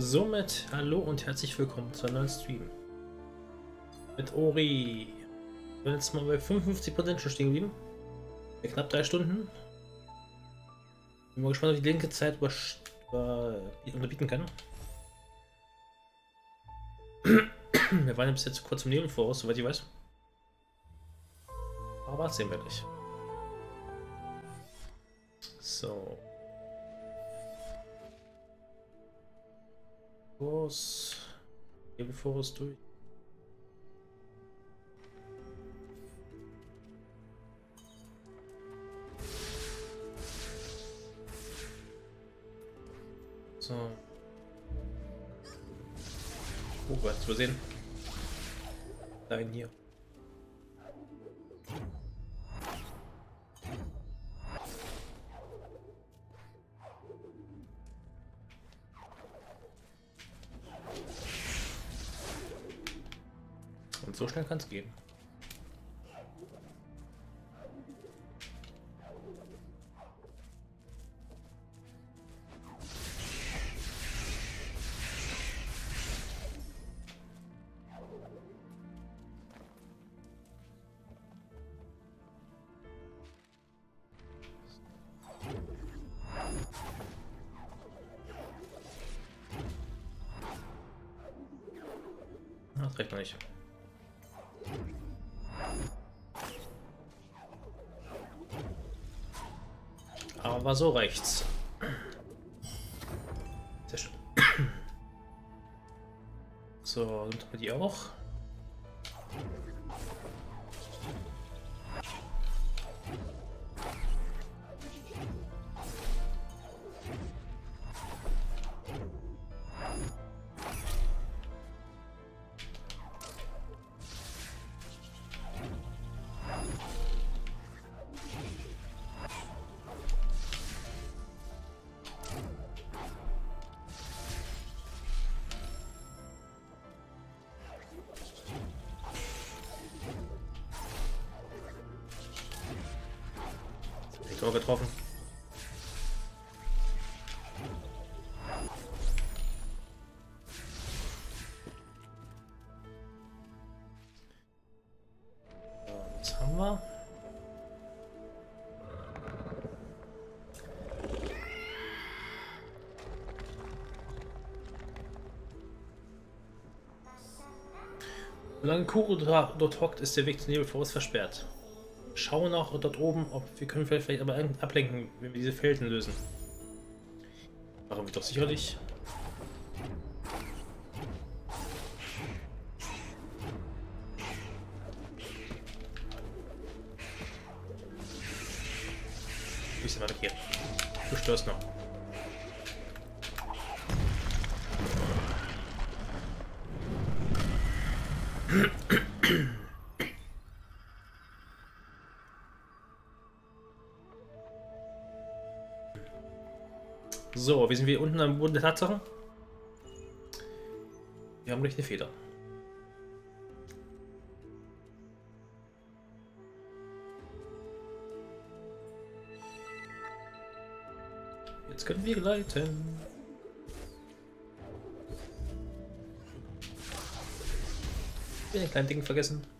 Somit hallo und herzlich willkommen zu einem neuen Stream. Mit Ori. Ich bin jetzt mal bei 55% schon stehen geblieben. Bei knapp drei Stunden. Bin mal gespannt, ob ich die linke Zeit über, über, unterbieten kann. Wir waren bis jetzt kurz im Nebel voraus, soweit ich weiß. Aber das sehen wir gleich. So. Kurs. Nebel voraus durch. So. Oh Gott, zu sehen. Nein, hier. Schnell kann es gehen. Aber so reicht's. Sehr schön. So, sind wir die auch? Solange Kuro dort hockt, ist der Weg zum Nebelforest versperrt schauen auch dort oben, ob wir können vielleicht aber ablenken, wenn wir diese Felden lösen. Machen wir doch sicherlich. Am Boden der Tatsachen? Wir haben gleich eine Feder. Jetzt können wir gleiten. Ich bin ein kleines Ding vergessen.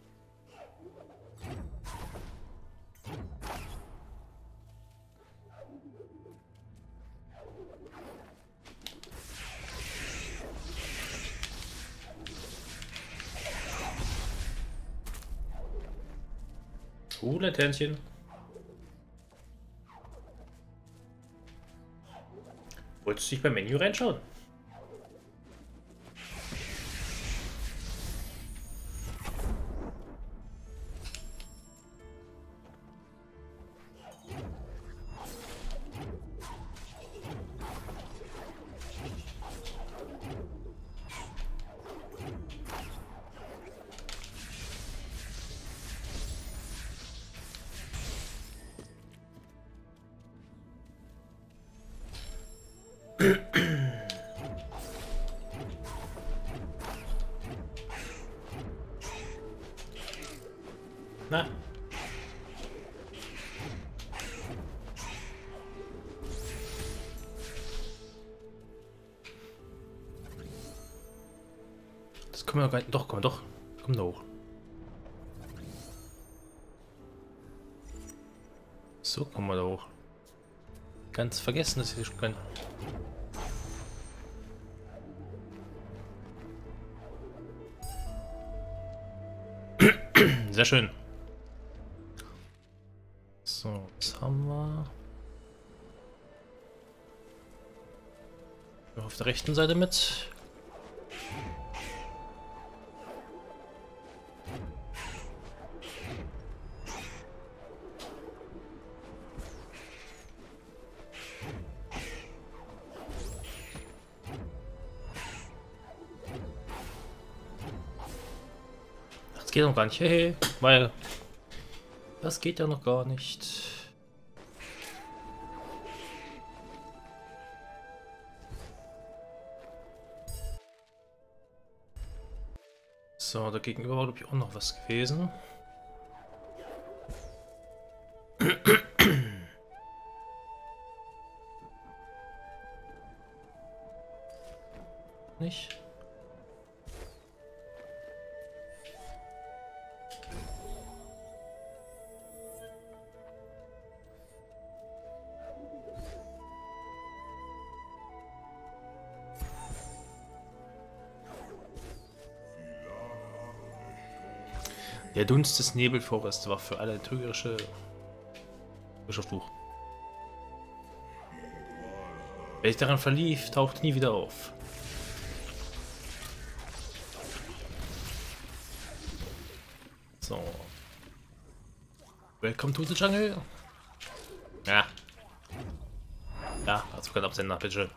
Laternchen. Wolltest du dich beim Menü reinschauen? So kommen wir da hoch. Ganz vergessen, dass ich schon kann. Sehr schön. So, was haben wir? Auf der rechten Seite mit. Geht noch gar nicht, hey, weil das geht ja noch gar nicht. So, da gegenüber war glaube ich auch noch was gewesen. Nicht? Der Dunst des Nebelforests war für alle trügerische Bischofsbuch. Wer sich daran verlief, taucht nie wieder auf. So. Welcome to the jungle. Ja. Ja, also kein Absender, bitteschön.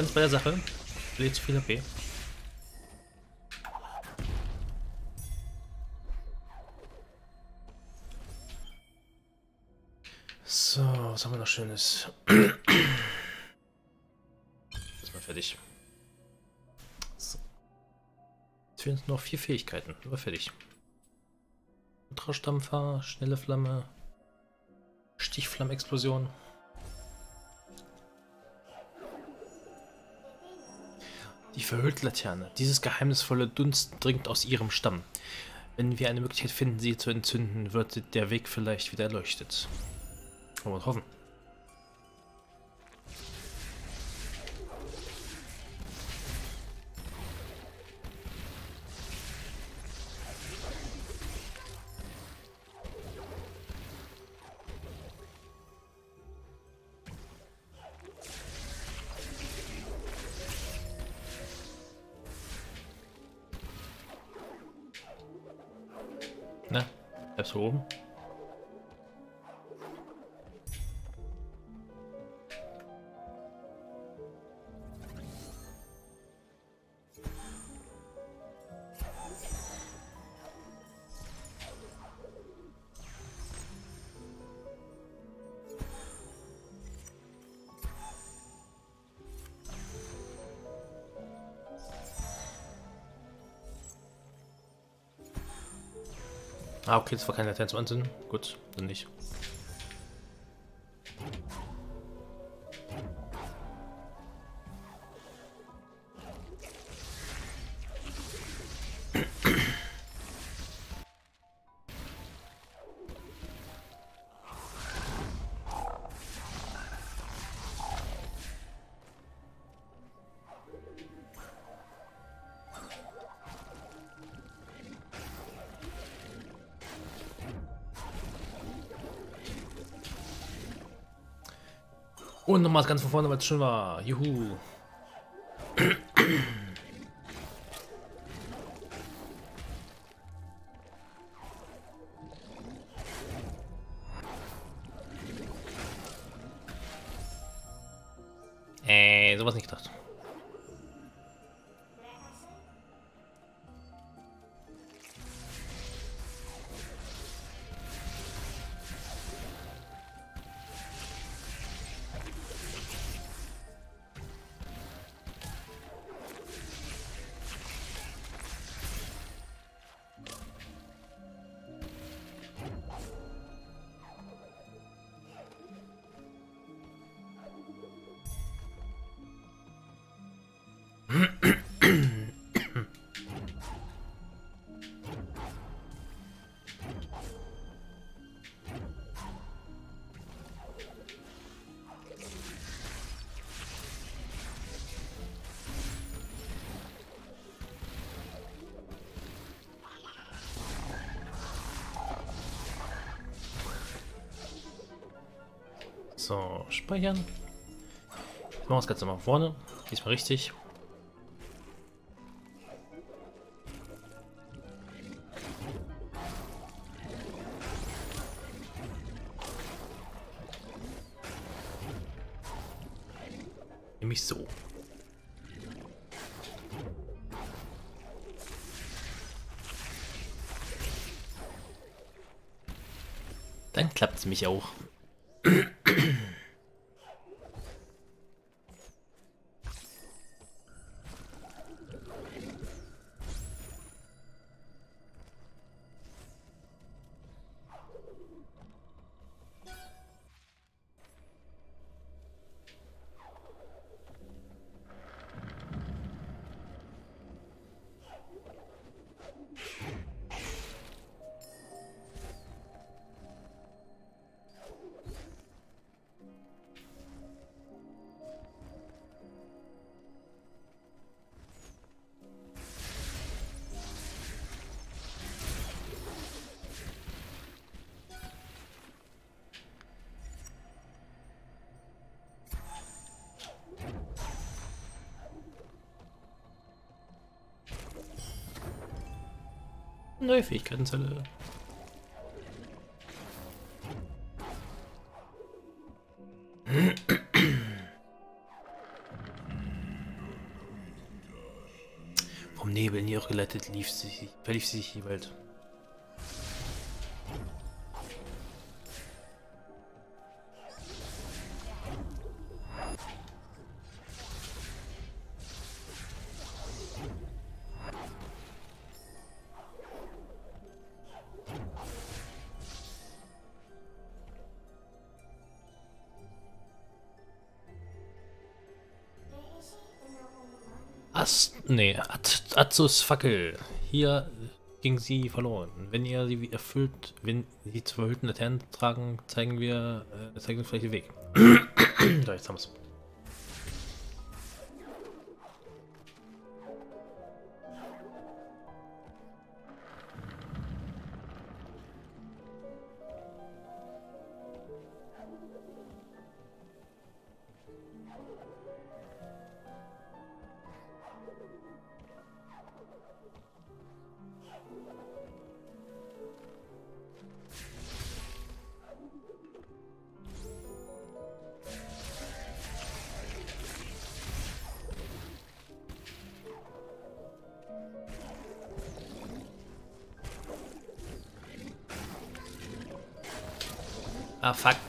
Ganz bei der Sache. Ich will zu viel AP. So, was haben wir noch Schönes? Ist mal fertig. So. Jetzt fehlen noch vier Fähigkeiten. Aber fertig. Ultrastampfer, schnelle Flamme, Stichflammexplosion. Verhüllte Laterne. Dieses geheimnisvolle Dunst dringt aus ihrem Stamm. Wenn wir eine Möglichkeit finden, sie zu entzünden, wird der Weg vielleicht wieder erleuchtet. Wollen wir hoffen. Ah, okay, das war kein Latenz Wahnsinn. Gut, dann nicht. Nochmal ganz von vorne, weil es schön war. Juhu. So, speichern. Jetzt machen wir das Ganze mal vorne. Diesmal richtig. Nämlich so. Dann klappt es mich auch. Neue Fähigkeitenzelle. Vom Nebel in ihr geleitet lief sie, verlief sie sich die Welt. Nee, At Atsus Fackel. Hier ging sie verloren. Wenn ihr sie erfüllt, wenn sie zu verhüllten Laternen tragen, zeigen wir, äh, zeigen wir vielleicht den Weg. da, jetzt haben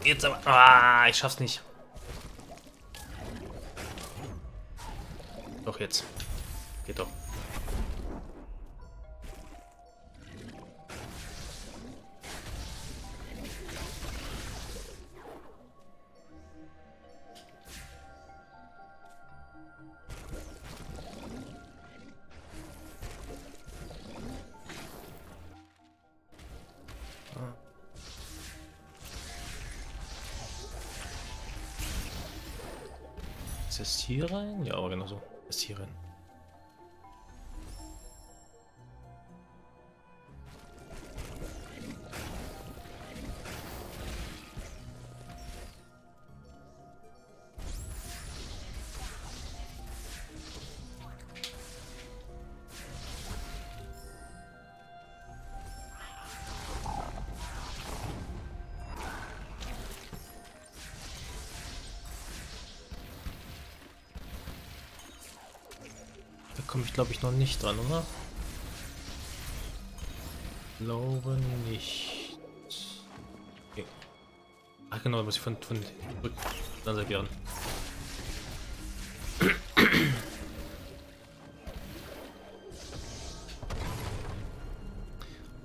Jetzt aber. Ah, ich schaff's nicht. Doch jetzt. Glaube ich noch nicht dran, oder? Glaube nicht. Okay. Ach genau, muss ich von, von dann seid ihr.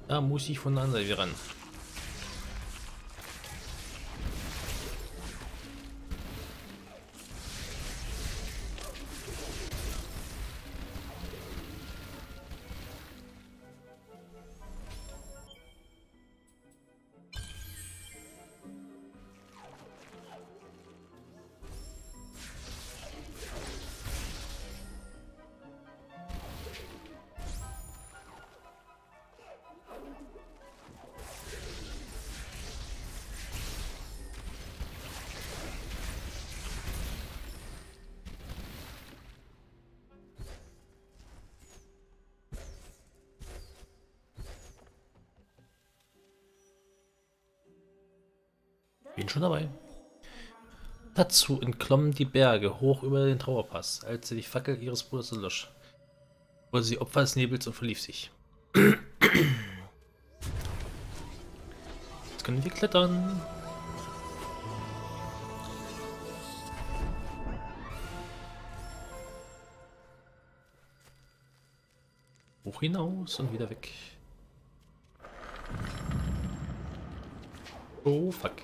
Da muss ich von der Seite ran. Bin schon dabei. Dazu entklommen die Berge hoch über den Trauerpass, als sie die Fackel ihres Bruders erlosch. Wurde sie Opfer des Nebels und verlief sich. Jetzt können wir klettern. Hoch hinaus und wieder weg. Oh, fuck.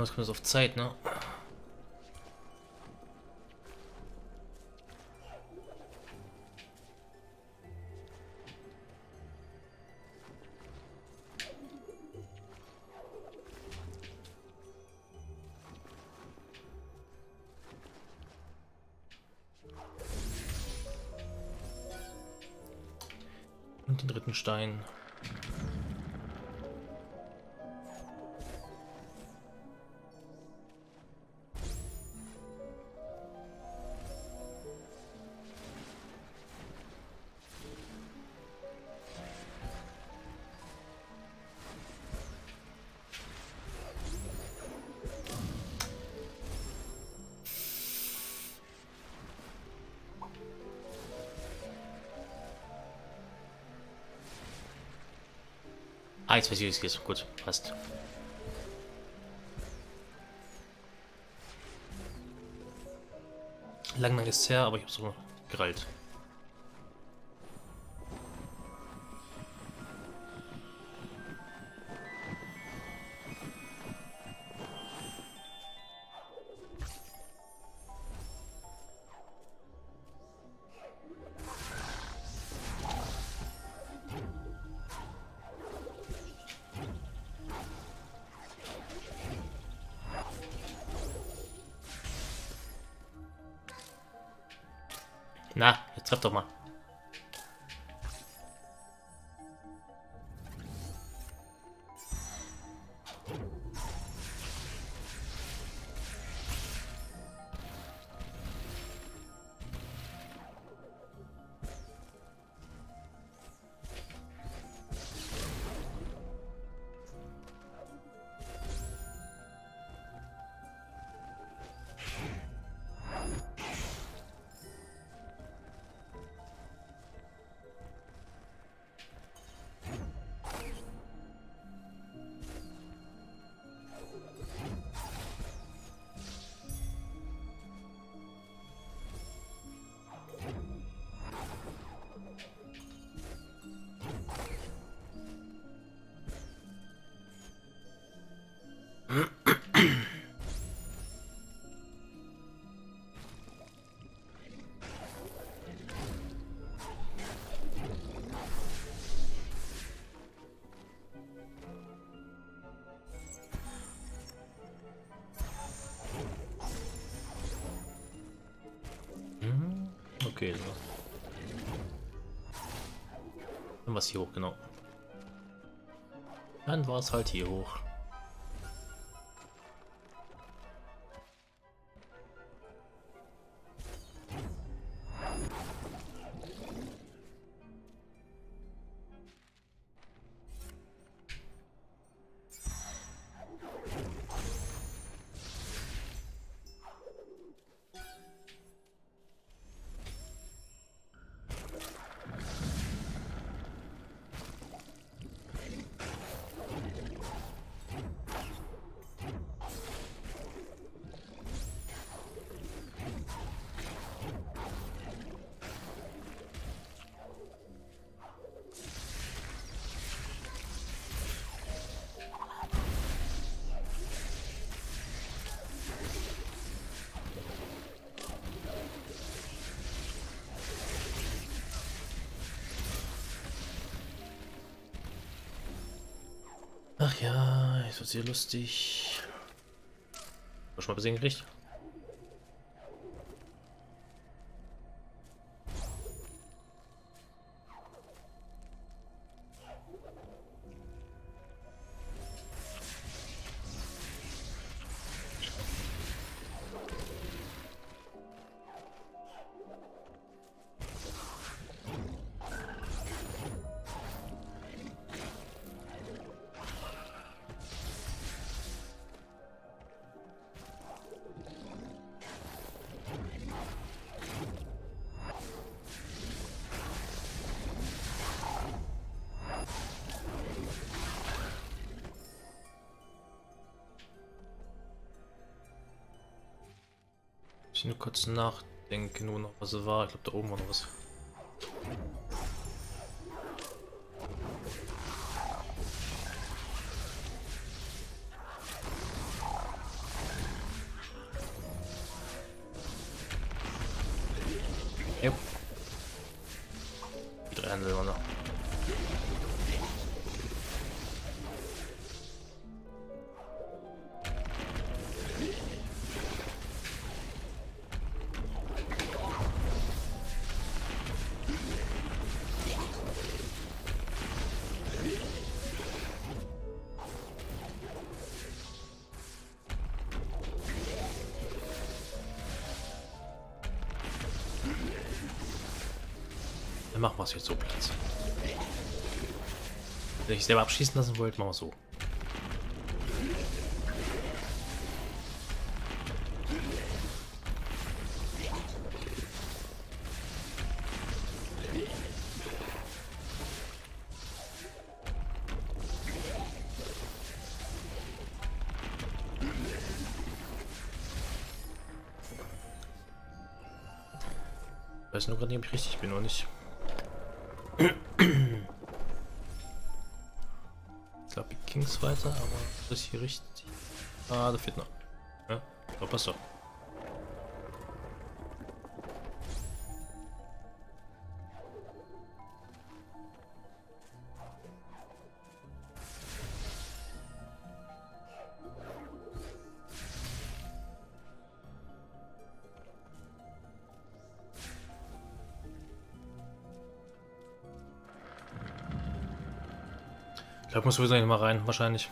Was kommt das auf Zeit, ne? Und den dritten Stein. Ah, jetzt weiß ich, wie es geht. Gut, passt. Lang, lang ist es her, aber ich habe so gerallt. Hier hoch, genau. Dann war es halt hier hoch. Ja, es wird sehr lustig. Hast du schon mal gesehen gekriegt? Nachdenken, nur noch was war. Ich glaube, da oben war noch was. Es jetzt so Platz. Wenn ich selber abschießen lassen wollte, machen wir so. Ich weiß nur gerade nicht, ob ich richtig bin oder nicht. Weiter, aber das hier richtig. Ah, da fehlt noch. Ja, aber passt doch. Muss sowieso nicht mal rein, wahrscheinlich.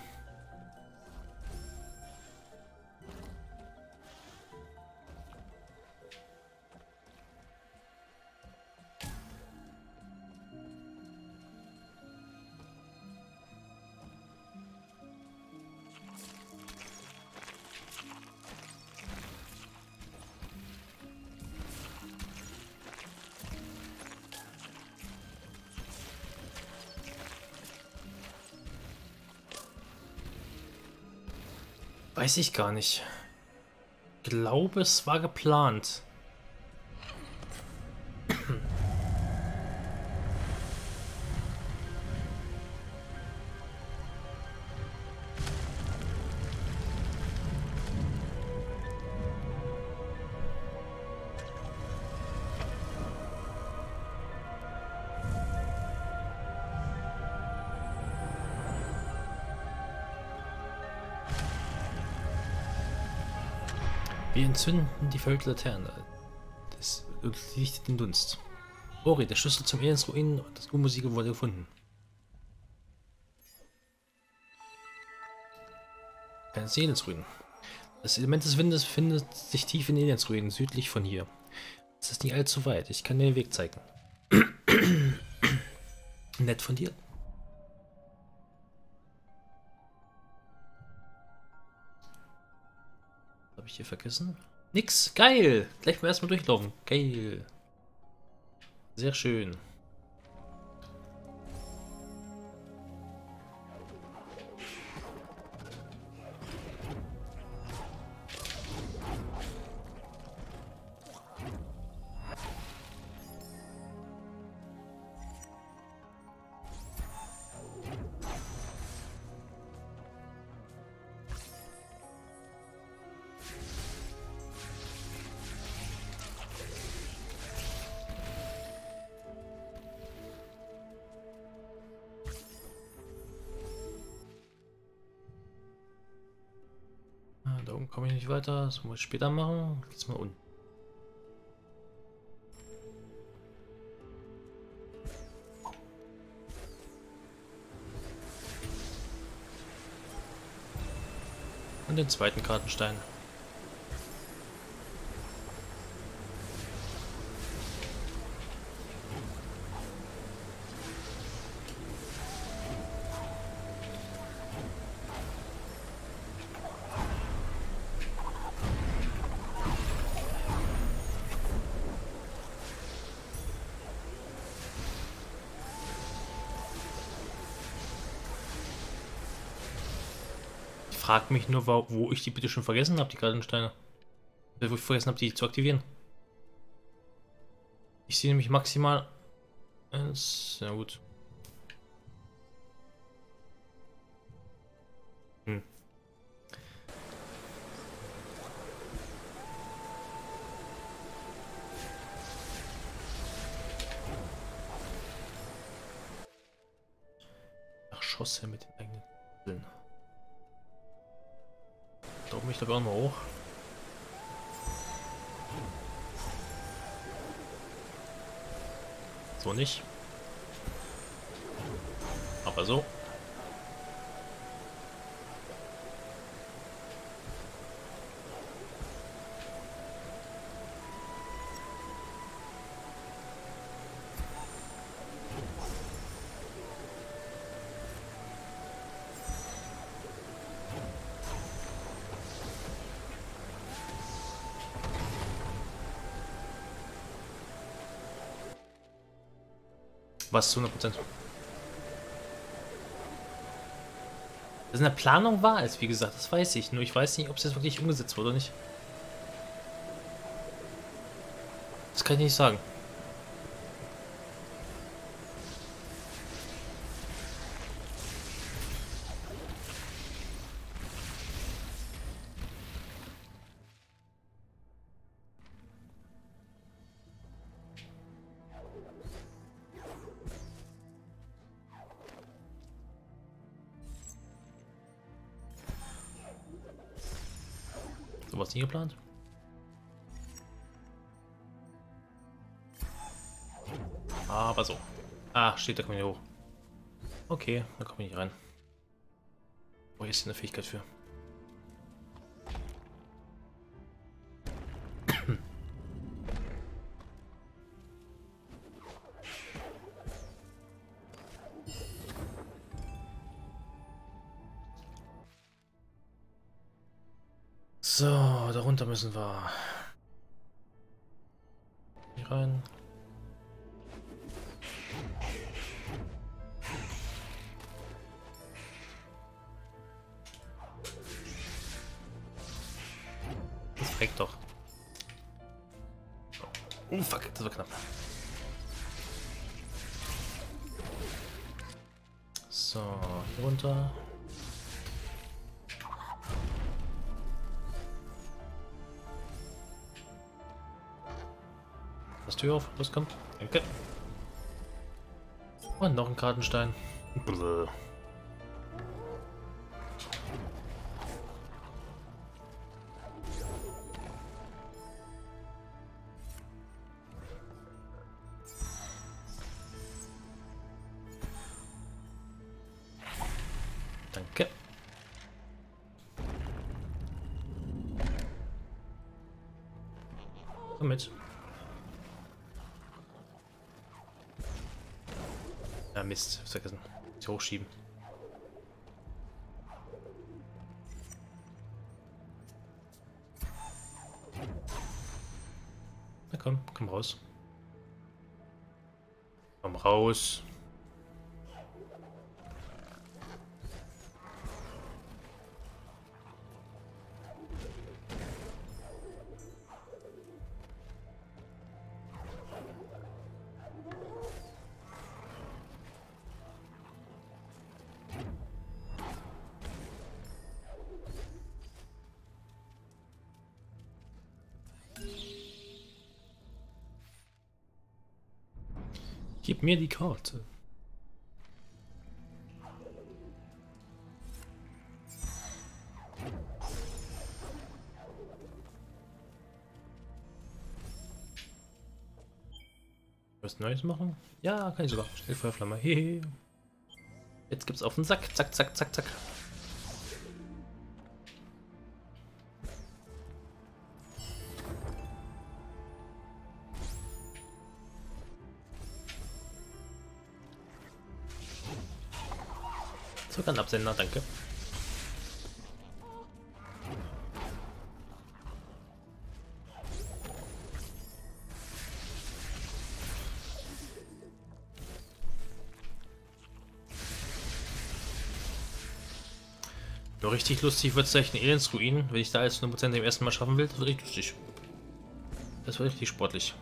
Weiß ich gar nicht. Ich glaube, es war geplant. Entzünden die verhüllte. Das lichtet den Dunst. Ori, der Schlüssel zum Ehrensruinen und das Urmusik wurde gefunden. Keine Seelensruinen. Das Element des Windes findet sich tief in den Elendsruinen, südlich von hier. Es ist nicht allzu weit. Ich kann dir den Weg zeigen. Nett von dir. Vergessen? Nix. Geil. Gleich mal erstmal durchlaufen. Geil. Sehr schön. Da oben komme ich nicht weiter, das muss ich später machen. Jetzt mal unten. Und den zweiten Kartenstein. Frage mich nur, wo ich die bitte schon vergessen habe, die Gallensteine. Wo ich vergessen habe, die zu aktivieren. Ich sehe nämlich maximal eins. Ja gut. Was zu 100%. Das in der Planung war es, wie gesagt, das weiß ich. Nur ich weiß nicht, ob es jetzt wirklich umgesetzt wurde oder nicht. Das kann ich nicht sagen. Nie geplant? Aber so. Ah, steht, da komme ich hoch. Okay, da komme ich nicht rein. Wo ist denn eine Fähigkeit für? Müssen wir. Tür auf. Los, komm. Danke. Und noch ein Kartenstein. Bläh. Mist. Vergessen. Sie hochschieben. Na komm, komm raus. Komm raus. Gib mir die Karte. Was Neues machen? Ja, kann ich sogar. Schnell Feuerflamme. Hehe. Jetzt gibt's auf den Sack. Zack, zack, zack, zack. Sogar ein Absender, danke. Nur richtig lustig wird es gleich in Elendsruinen, wenn ich da als 100% im ersten Mal schaffen will. Das wird richtig lustig. Das wird richtig sportlich.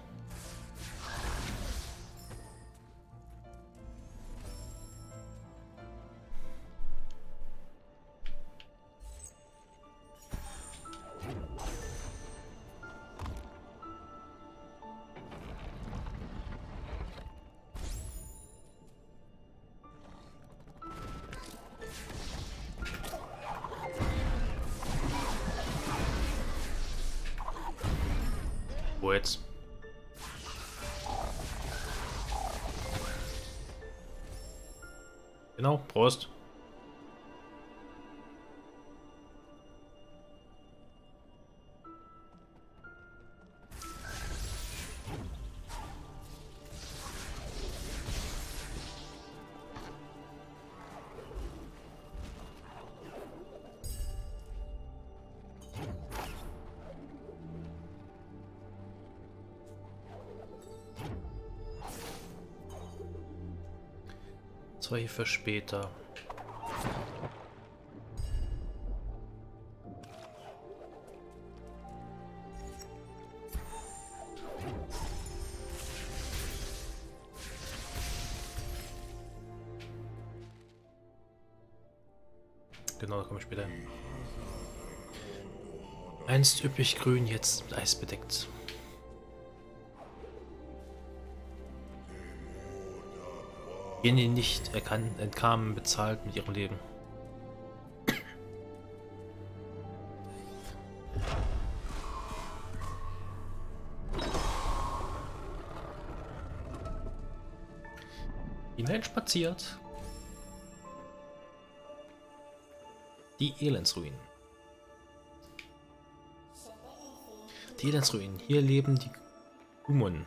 Zwei hier für später. Genau, da komme ich später hin. Einst üppig grün, jetzt mit Eis bedeckt. Jene, die nicht erkan entkamen, bezahlt mit ihrem Leben. Hineinspaziert. Die Elendsruinen. Die Elendsruinen. Hier leben die Gumon.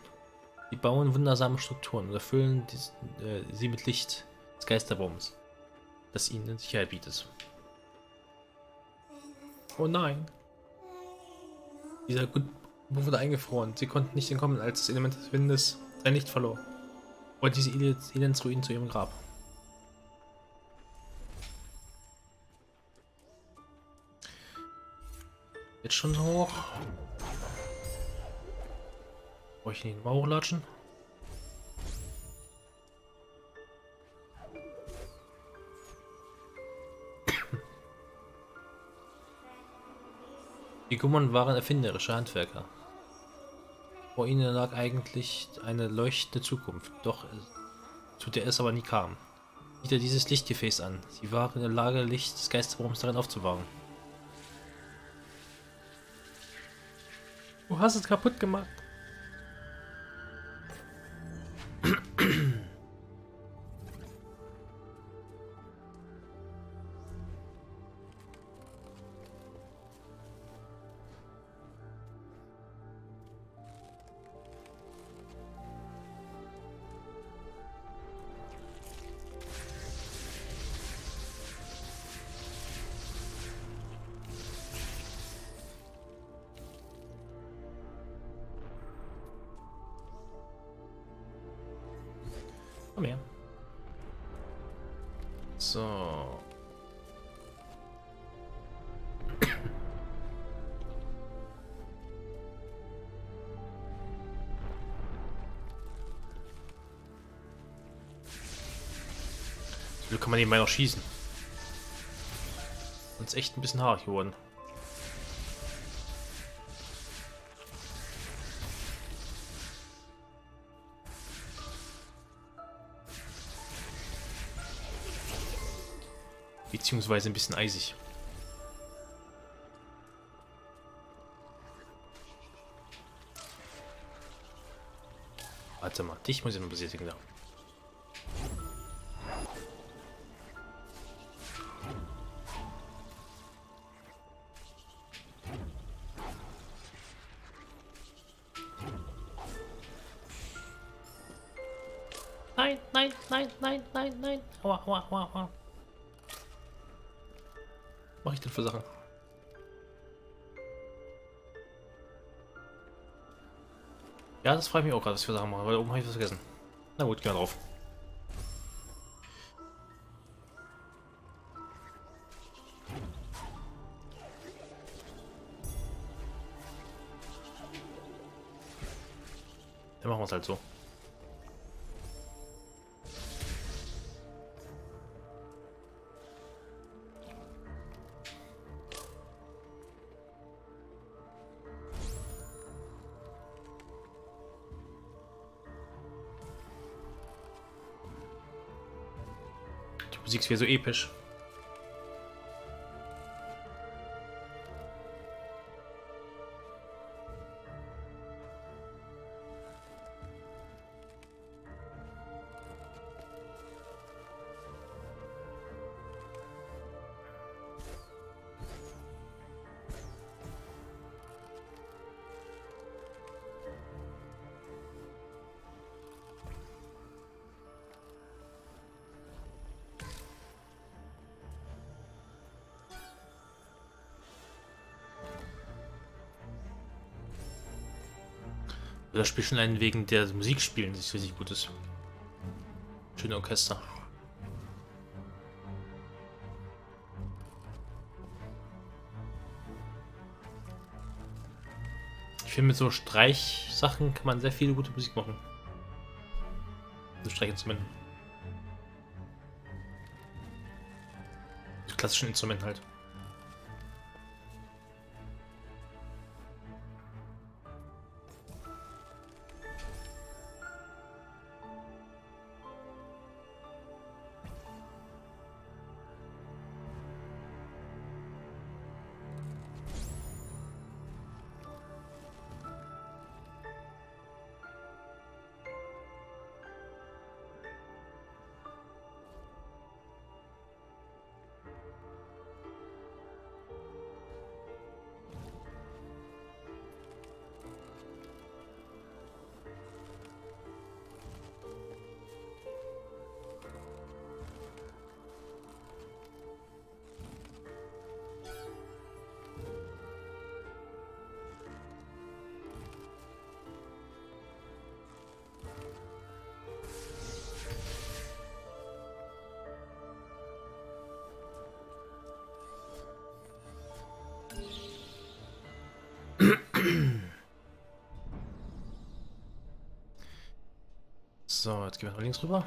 Die bauen wundersame Strukturen und erfüllen die, äh, sie mit Licht des Geisterbaums, das ihnen Sicherheit bietet. Oh nein! Dieser Gut wurde eingefroren. Sie konnten nicht entkommen, als das Element des Windes sein Licht verlor. Und diese Elendsruinen zu ihrem Grab. Jetzt schon hoch. Brauche ich nicht mal hochlatschen? Die Gummern waren erfinderische Handwerker. Vor ihnen lag eigentlich eine leuchtende Zukunft, doch zu der es aber nie kam. Wieder dieses Lichtgefäß an. Sie waren in der Lage, Licht des Geisterbaums darin aufzuwahren. Du hast es kaputt gemacht. Kann nebenbei noch schießen. Sonst echt ein bisschen haarig geworden. Beziehungsweise ein bisschen eisig. warte mal. Dich muss ich noch besichtigen da. Mach ich denn für Sachen? Ja, das freut mich auch gerade, was wir Sachen machen, weil oben habe ich was vergessen. Na gut, gehen wir drauf. Dann machen wir es halt so. wir so episch. Das Spiel schon allein wegen der Musik spielen, das richtig gut ist. Schöne Orchester. Ich finde, mit so Streichsachen kann man sehr viele gute Musik machen. So Streichinstrumenten. So klassischen Instrumenten halt. Jetzt gehen wir nach links rüber.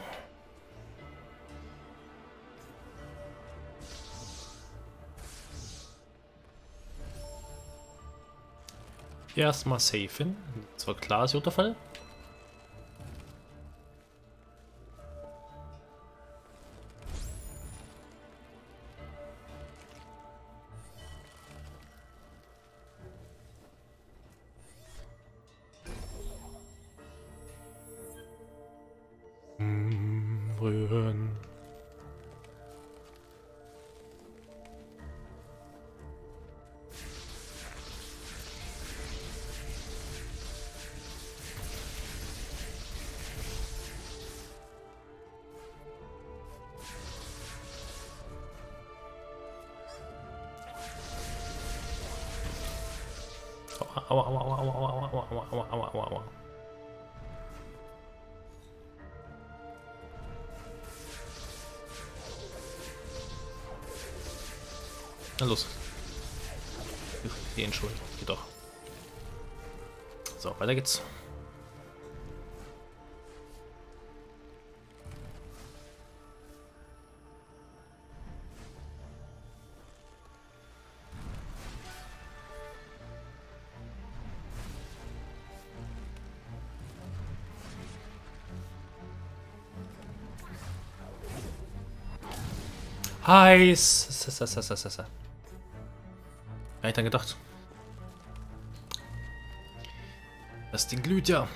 Erstmal safen. Das war klar, dass ich unterfalle. Aua, aua, aua, aua. Na los. Gehen schon. Geht doch. So, weiter geht's. Heiß. Hätte dann gedacht? Das Ding glüht ja.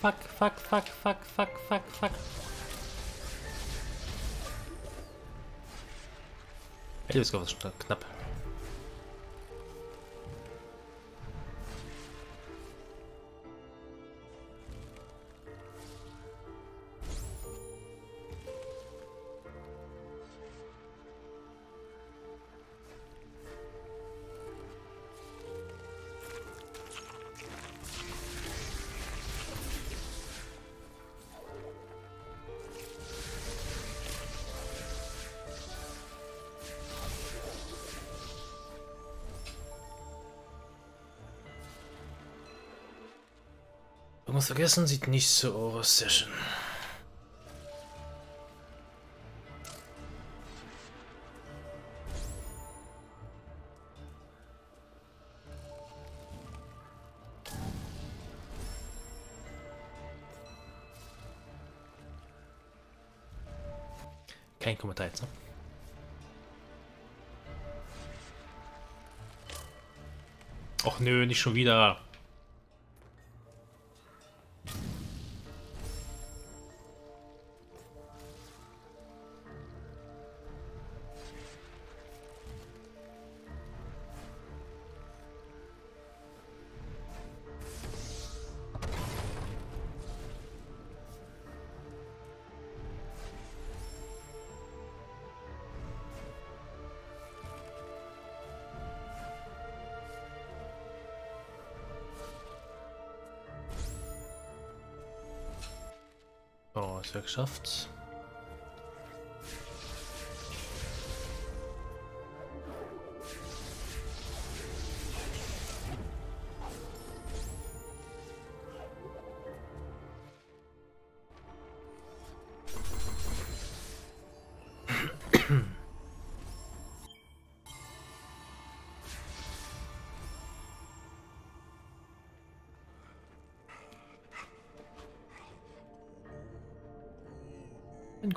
Fuck, fuck, fuck, fuck, fuck, fuck, fuck. Ey, das war schon knapp. Irgendwas vergessen sieht nicht so aus. Sehr schön. Kein Kommentar jetzt, ne? Och nö, nicht schon wieder. Oh,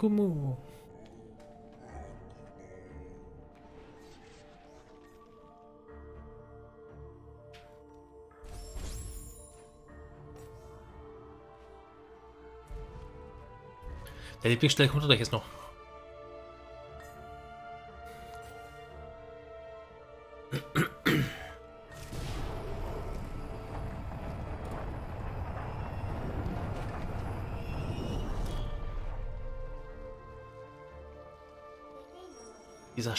Gummo. Der Lieblingsstelle kommt doch jetzt noch.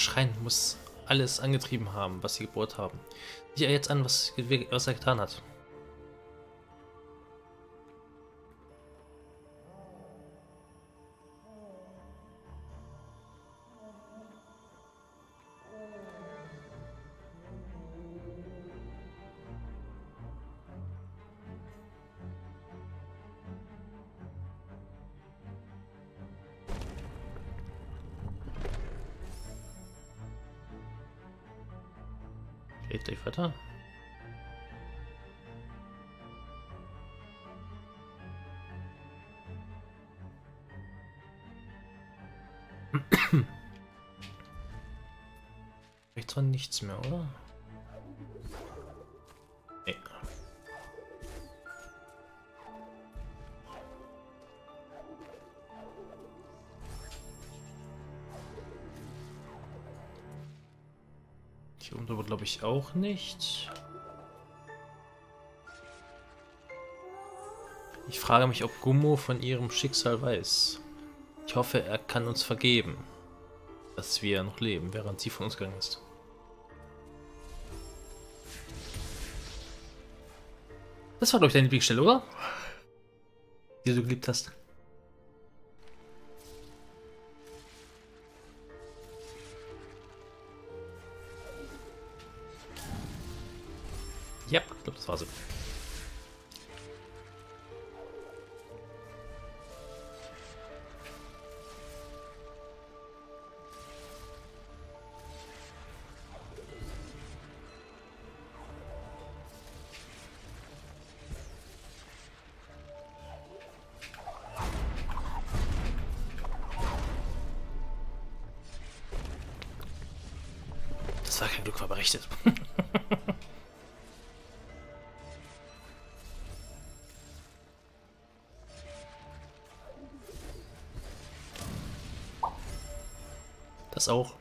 Schrein muss alles angetrieben haben, was sie gebohrt haben. Sieh jetzt an, was, was er getan hat. Nichts mehr, oder? Nee. Hier unten aber glaube ich auch nicht. Ich frage mich, ob Gummo von ihrem Schicksal weiß. Ich hoffe, er kann uns vergeben, dass wir noch leben, während sie von uns gegangen ist. Das war, glaube ich, deine Lieblingsstelle, oder? Die du geliebt hast. Das auch.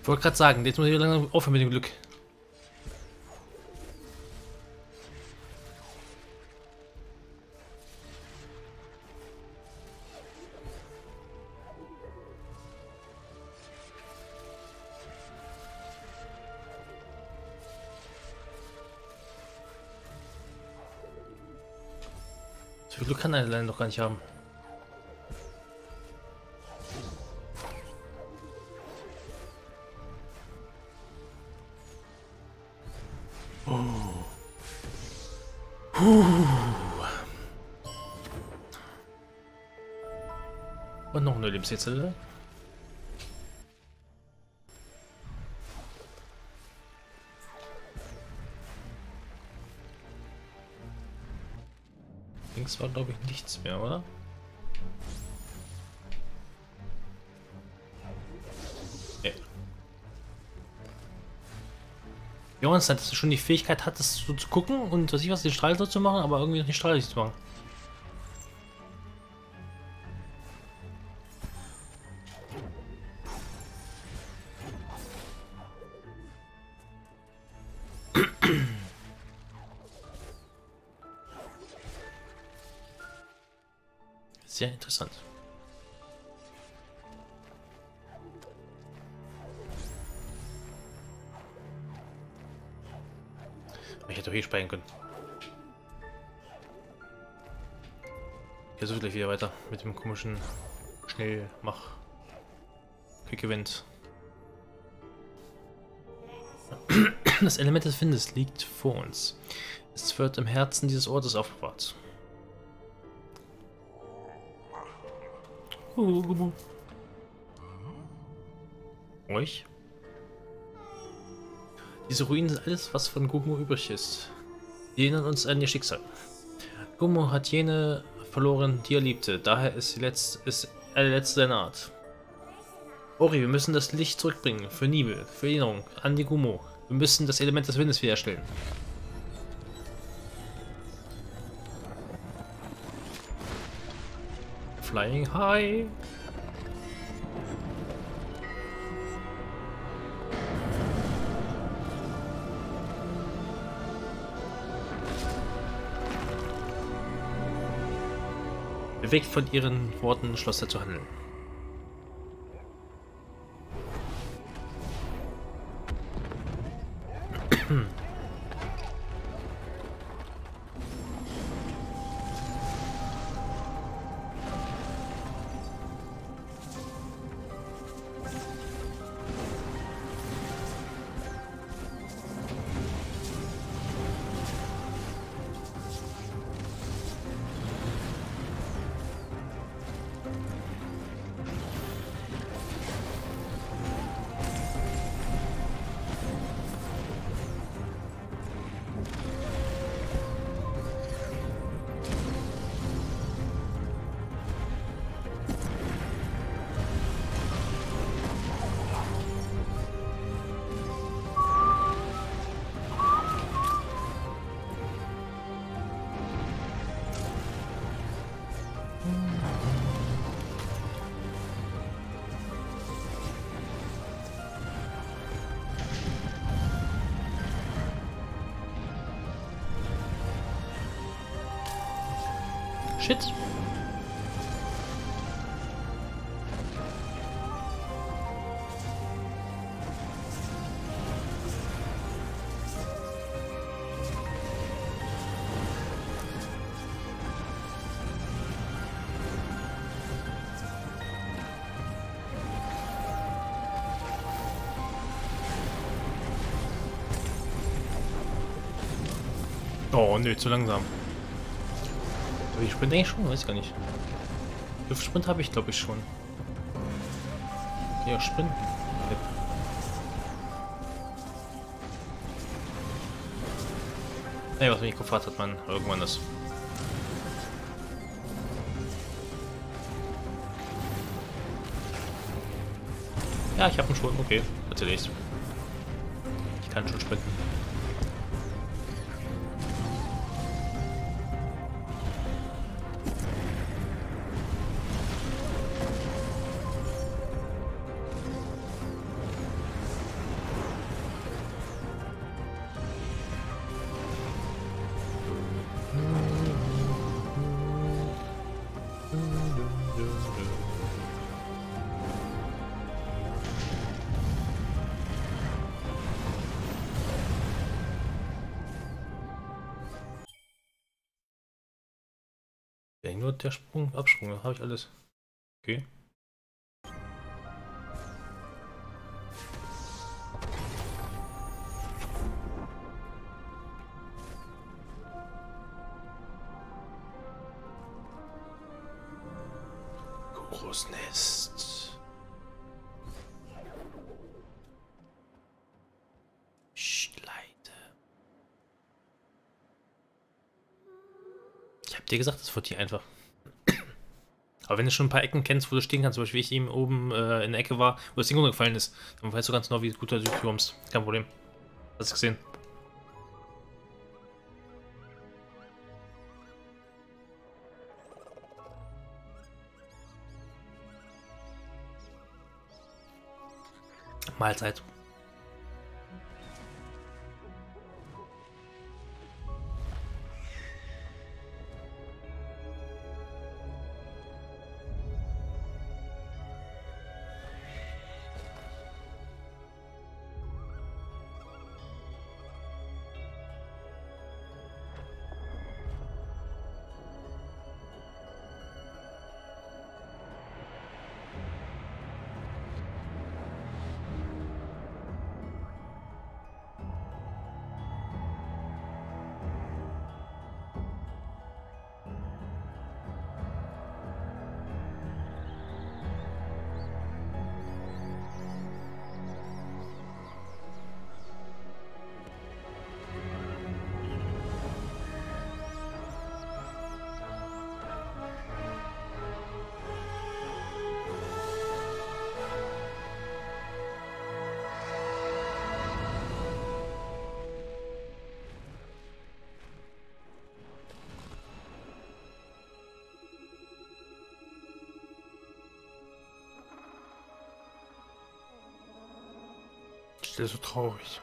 Ich wollte gerade sagen, jetzt muss ich langsam aufhören mit dem Glück. Noch gar nicht haben. Und noch eine Lebenszelle. Links war glaube ich nichts mehr, oder? Johannes, dass du schon die Fähigkeit hattest, so zu gucken und was ich was, den Strahl so zu machen, aber irgendwie nicht Strahl zu machen. Komischen Schnellmach Quick Event. Das Element des Windes liegt vor uns. Es wird im Herzen dieses Ortes aufbewahrt. Euch? Diese Ruinen sind alles, was von Gumo übrig ist. Die erinnern uns an ihr Schicksal. Gumo hat jene verloren, die er liebte. Daher ist, sie letzt, ist er der letzte seiner Art. Ori, wir müssen das Licht zurückbringen. Für Nibel, für Erinnerung, an die Gumo. Wir müssen das Element des Windes wiederherstellen. Flying High. Bewegt von ihren Worten schloss er zu handeln. Oh, zu langsam. Aber ich sprint eigentlich schon, weiß ich gar nicht. Luftsprint habe ich, glaube ich, schon. Auch sprinten. Nee, was mich gefragt hat, man irgendwann das. Ja, ich habe einen schon. Okay, natürlich. Ich kann schon sprinten. Nur der Sprung, Absprung, habe ich alles. Okay. Dir gesagt, das wird hier einfach. Aber wenn du schon ein paar Ecken kennst, wo du stehen kannst, zum Beispiel wie ich eben oben äh, in der Ecke war, wo das Ding runtergefallen ist, dann weißt du ganz genau, wie gut du durchkommst. Kein Problem. Hast du gesehen? Mahlzeit. Traurig.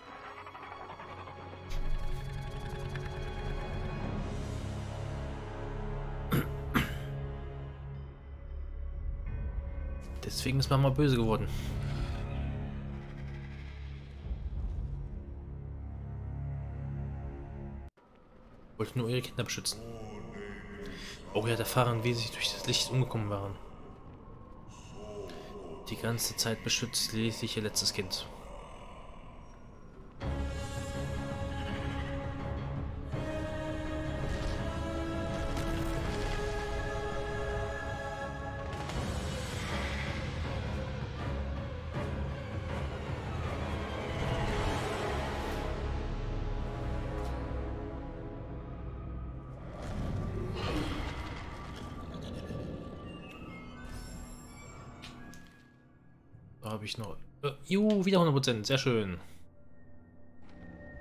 Deswegen ist Mama böse geworden. Wollte nur ihre Kinder beschützen. Oh ja, erfahren, wie sie durch das Licht umgekommen waren. Die ganze Zeit beschützt lediglich ihr letztes Kind. Juhu, wieder 100%. Sehr schön.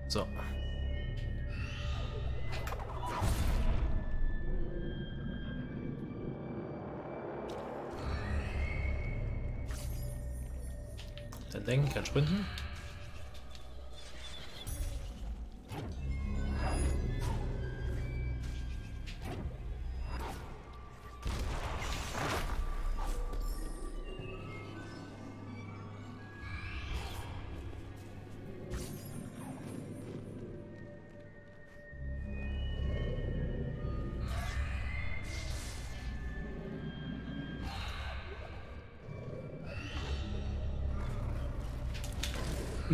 So. Dann denken, kann sprinten.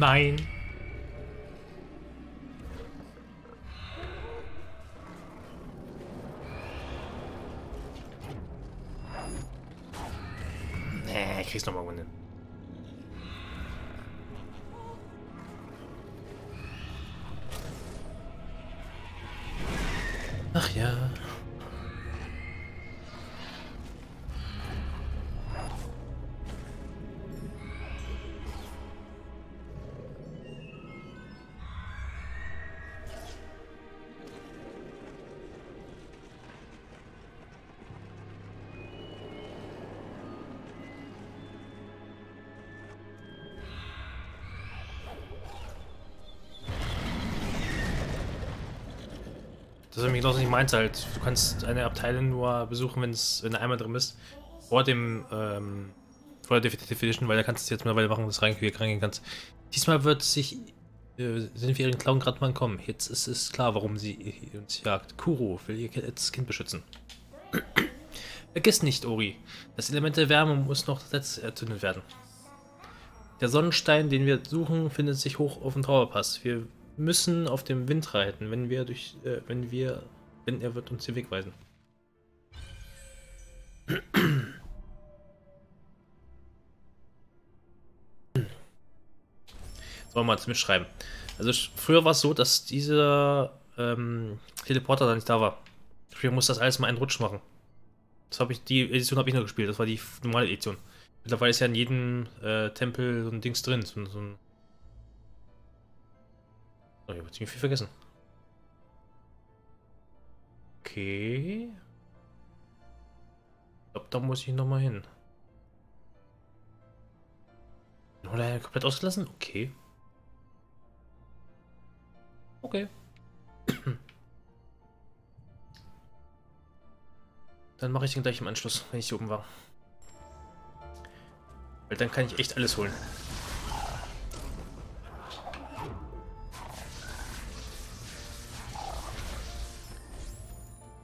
Nein. Ist genauso nicht meins halt. Du kannst eine Abteilung nur besuchen, wenn's, wenn du einmal drin bist. Vor dem, ähm, vor der Definitive Edition, weil da kannst du es jetzt mittlerweile machen, dass du reingehen kannst. Diesmal wird sich, äh, sind wir ihren Clown gerade mal kommen. Jetzt ist es klar, warum sie uns jagt. Kuro will ihr Kind beschützen. Vergiss nicht, Ori. Das Element der Wärme muss noch letzt erzündet werden. Der Sonnenstein, den wir suchen, findet sich hoch auf dem Trauerpass. Wir müssen auf dem Wind reiten, wenn wir durch, äh, wenn wir, wenn er wird uns den Weg weisen. Sollen wir mal mitschreiben. Also früher war es so, dass dieser ähm, Teleporter da nicht da war. Ich muss das alles mal einen Rutsch machen. Das habe ich, die Edition habe ich noch gespielt, das war die normale Edition. Mittlerweile ist ja in jedem äh, Tempel so ein Dings drin, so, so ein Oh, ich habe ziemlich viel vergessen. Okay. Ich glaube, da muss ich nochmal hin. Oder er komplett ausgelassen? Okay. Okay. Dann mache ich den gleich im Anschluss, wenn ich hier oben war. Weil dann kann ich echt alles holen.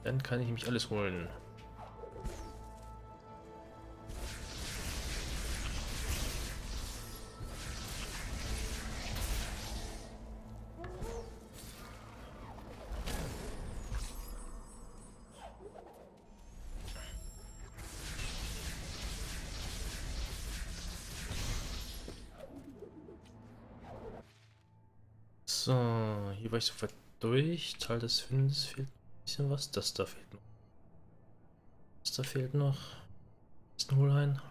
Dann kann ich nämlich alles holen. So, hier war ich sofort durch. Teil des Windes fehlt bisschen was. Das da fehlt noch. Das da fehlt noch. Ist ein Hohlhain.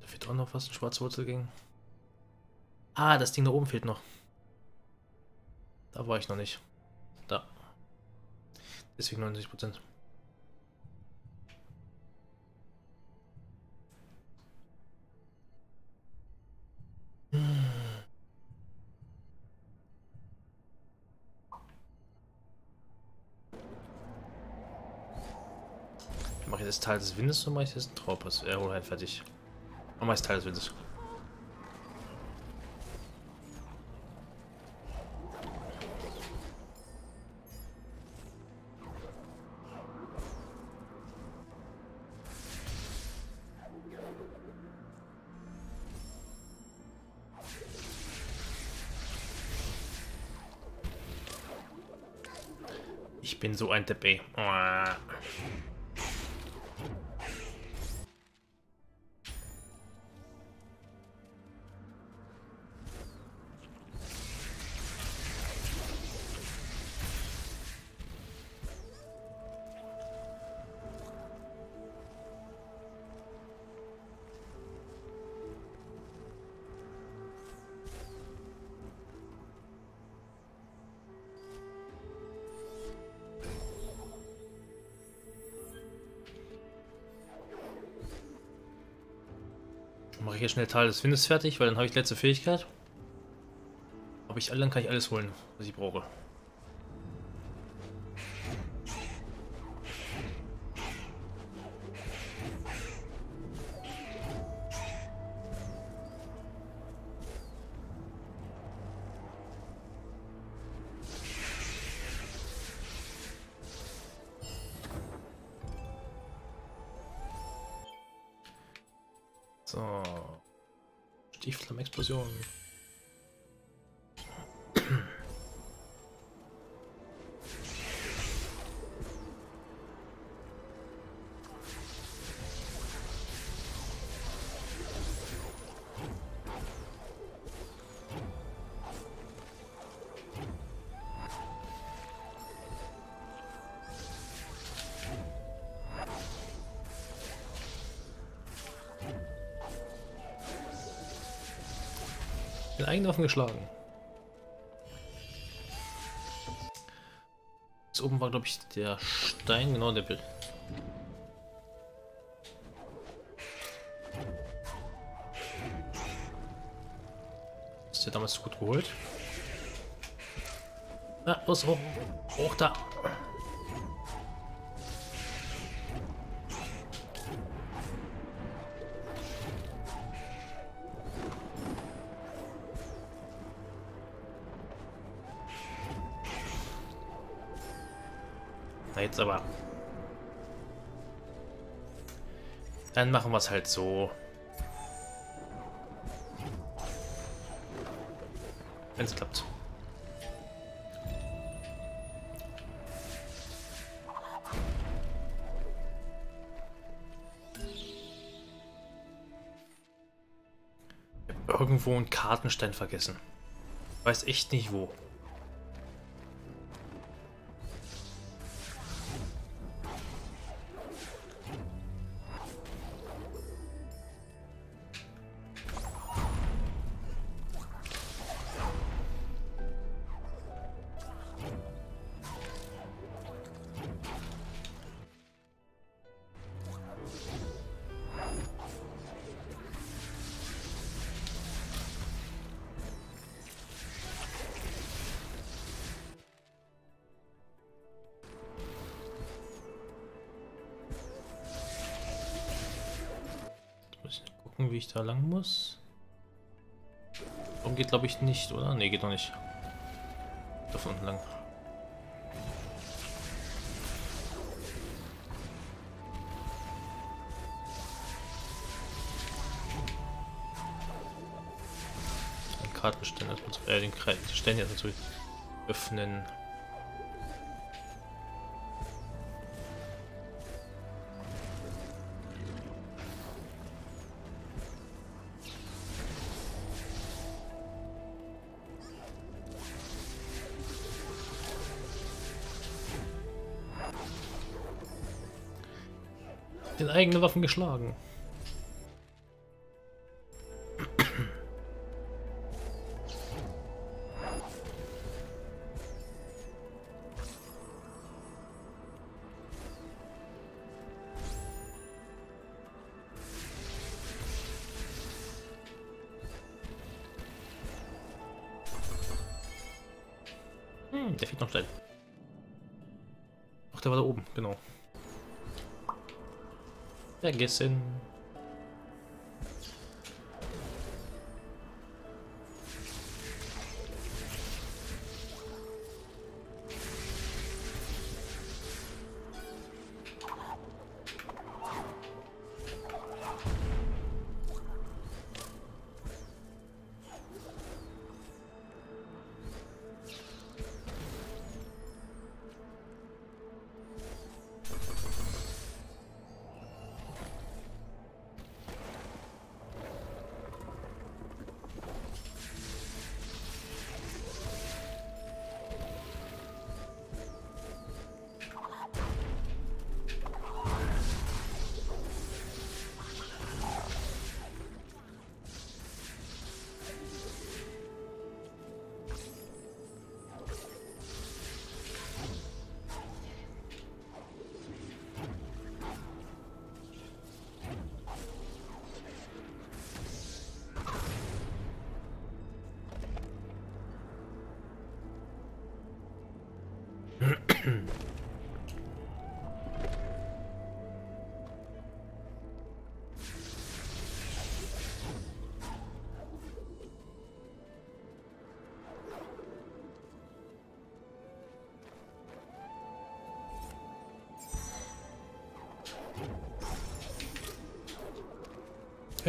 Da fehlt auch noch was, ein Schwarzwurzel ging. Ah, das Ding da oben fehlt noch. Da war ich noch nicht. Da. Deswegen 90 Prozent. Das Teil des Windes mache ich das ein Traupass? Holt halt fertig. Ich das Teil des Windes. Ich bin so ein Depp, ich hier schnell Teil des Windes fertig, weil dann habe ich letzte Fähigkeit. Habe ich alle, dann kann ich alles holen, was ich brauche. einen Affen geschlagen. Das oben war, glaube ich, der Stein, genau der Bild. Ist ja damals gut geholt. Ah, was? Hoch, hoch da. Na jetzt aber. Dann machen wir es halt so. Wenn es klappt. irgendwo einen Kartenstein vergessen. Weiß echt nicht wo. Nicht, oder? Ne, geht noch nicht. Da von unten lang. Den Kartenständer, äh, den Ständer natürlich öffnen. Den eigenen Waffen geschlagen. Vergessen.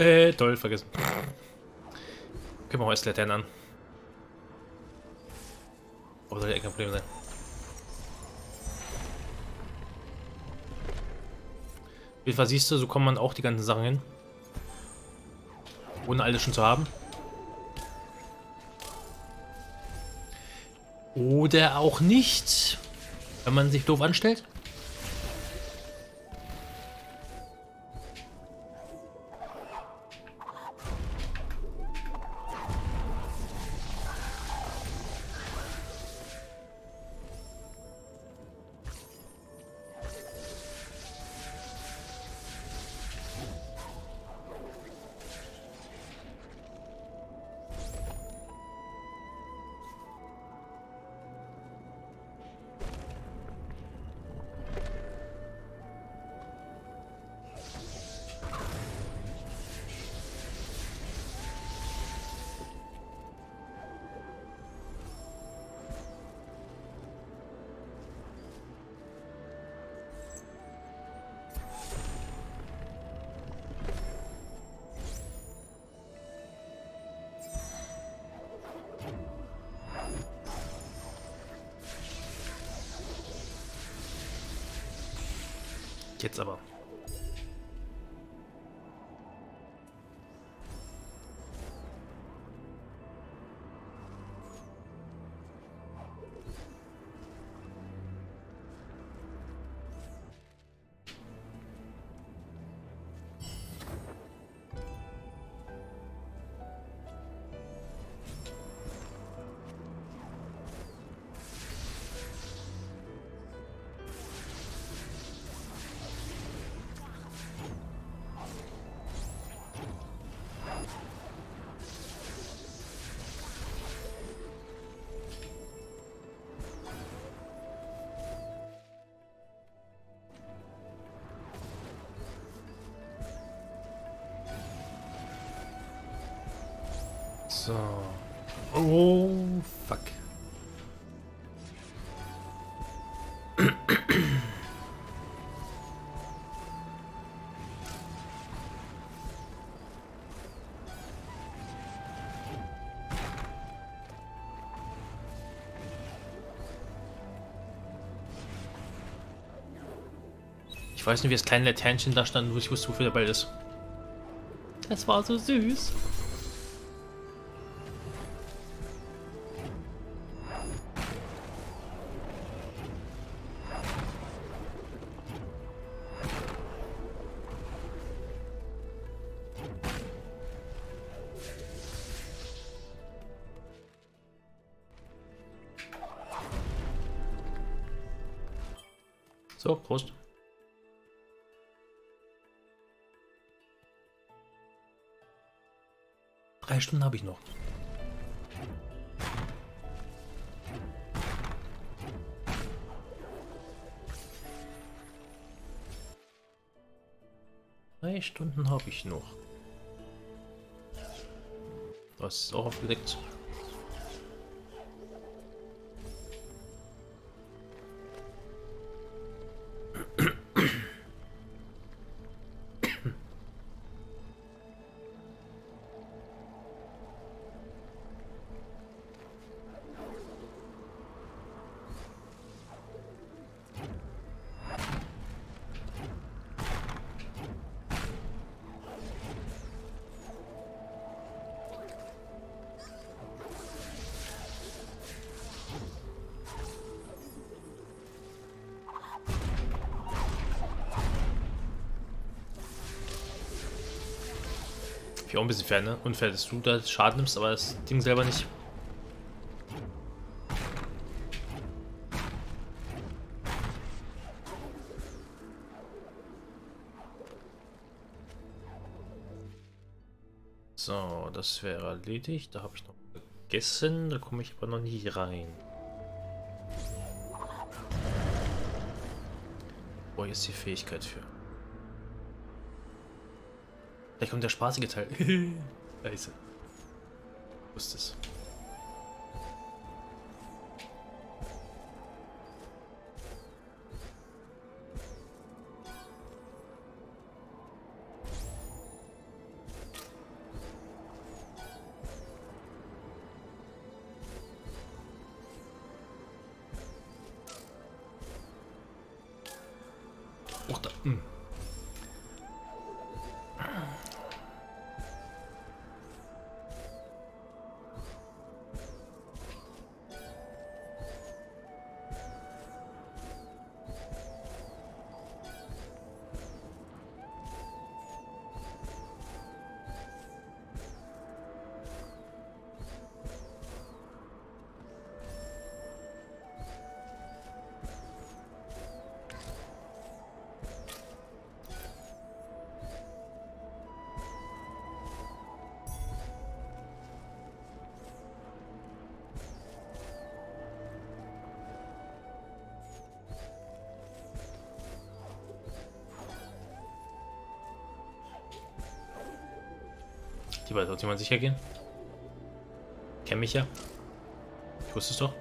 Äh, toll, vergessen. Können wir erst Laternen an. Aber soll ja kein Problem sein. Auf jeden siehst du, so kommt man auch die ganzen Sachen hin. Ohne alles schon zu haben. Oder auch nicht. Wenn man sich doof anstellt. Jetzt aber. Ich weiß nicht, wie das kleine Laternchen da stand, wo ich wusste, wofür der Ball ist. Das war so süß. Stunden habe ich noch. Drei Stunden habe ich noch. Das ist auch aufgedeckt. Auch ein bisschen fair, ne? Unfair, dass du da Schaden nimmst, aber das Ding selber nicht. So, das wäre erledigt. Da habe ich noch vergessen. Da komme ich aber noch nie rein. Wo ist die Fähigkeit für? Vielleicht kommt der spaßige Teil. Scheiße. Wusste es. Sollte jemand sicher gehen. Kenn mich ja. Ich wusste es doch.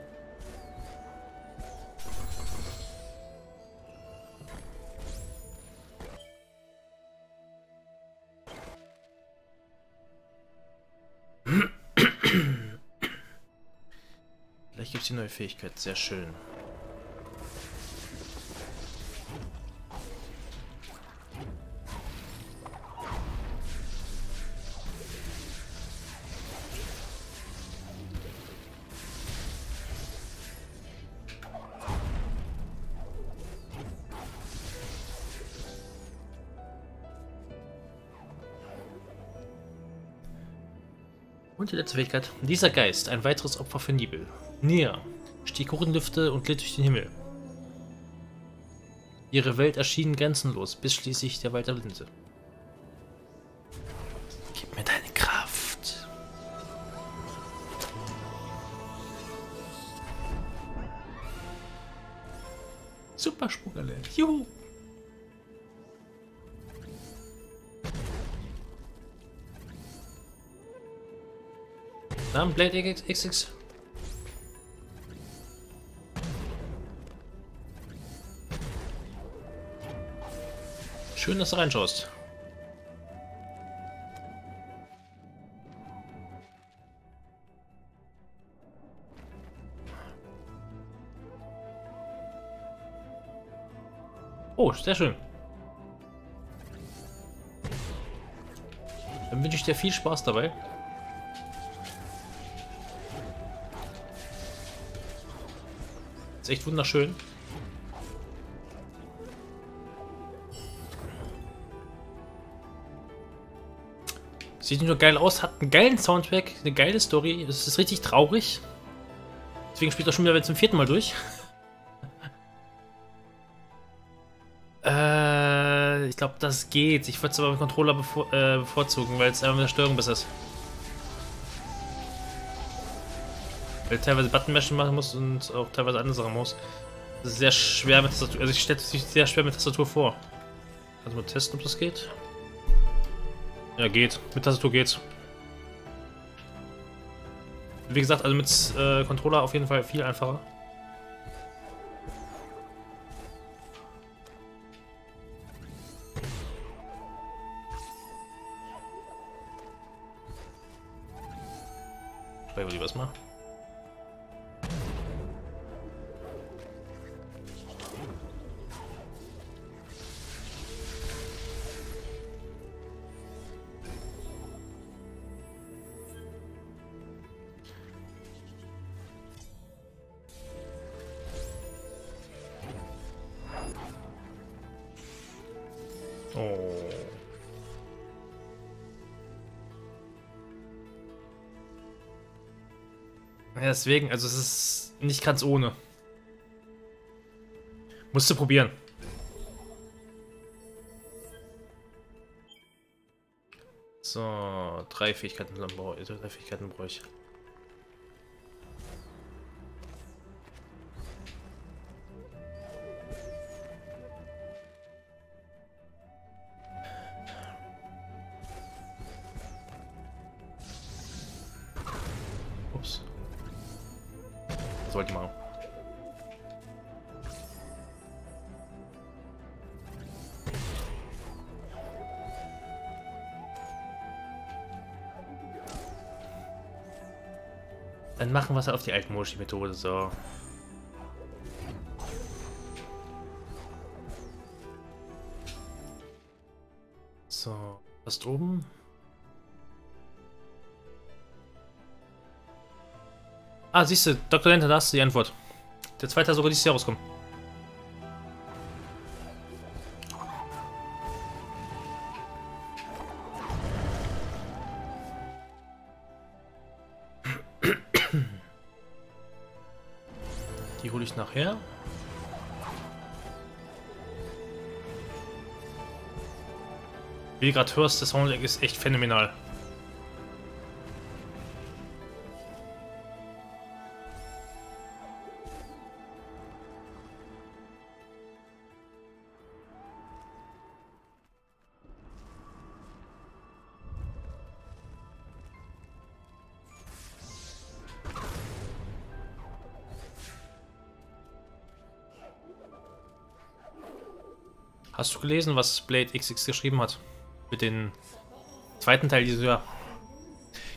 Vielleicht gibt es die neue Fähigkeit. Sehr schön. Und die letzte Fähigkeit. Dieser Geist, ein weiteres Opfer für Nibel. Nia stieg hoch in Lüfte und glitt durch den Himmel. Ihre Welt erschien grenzenlos, bis schließlich der Wald erblindete. Namen Blade XX. Schön, dass du reinschaust. Oh, sehr schön. Dann wünsche ich dir viel Spaß dabei. Ist echt wunderschön. Sieht nicht nur geil aus, hat einen geilen Soundtrack, eine geile Story. Es ist richtig traurig. Deswegen spielt er schon wieder zum vierten Mal durch. äh, ich glaube, das geht. Ich würde es aber mit Controller bevor, äh, bevorzugen, weil es einfach mit der Steuerung besser ist. Weil teilweise Button-Mashing machen muss und auch teilweise andere Sachen muss. Das ist sehr schwer mit Tastatur. Also ich stelle es sich sehr schwer mit Tastatur vor. Also mal testen, ob das geht. Ja, geht. Mit Tastatur geht's. Wie gesagt, also mit äh, Controller auf jeden Fall viel einfacher. Deswegen, also es ist nicht ganz ohne. Musst du probieren. So, drei Fähigkeiten, drei Fähigkeiten brauche ich. Es auf die Altmoshi-Methode, so. So, was oben? Ah, siehst du, Dr. Lenter, da hast du die Antwort. Der zweite sogar dieses Jahr rauskommen. Wie du gerade hörst, das Soundtrack ist echt phänomenal. Hast du gelesen, was Blade XX geschrieben hat? Mit dem zweiten Teil dieses Jahr.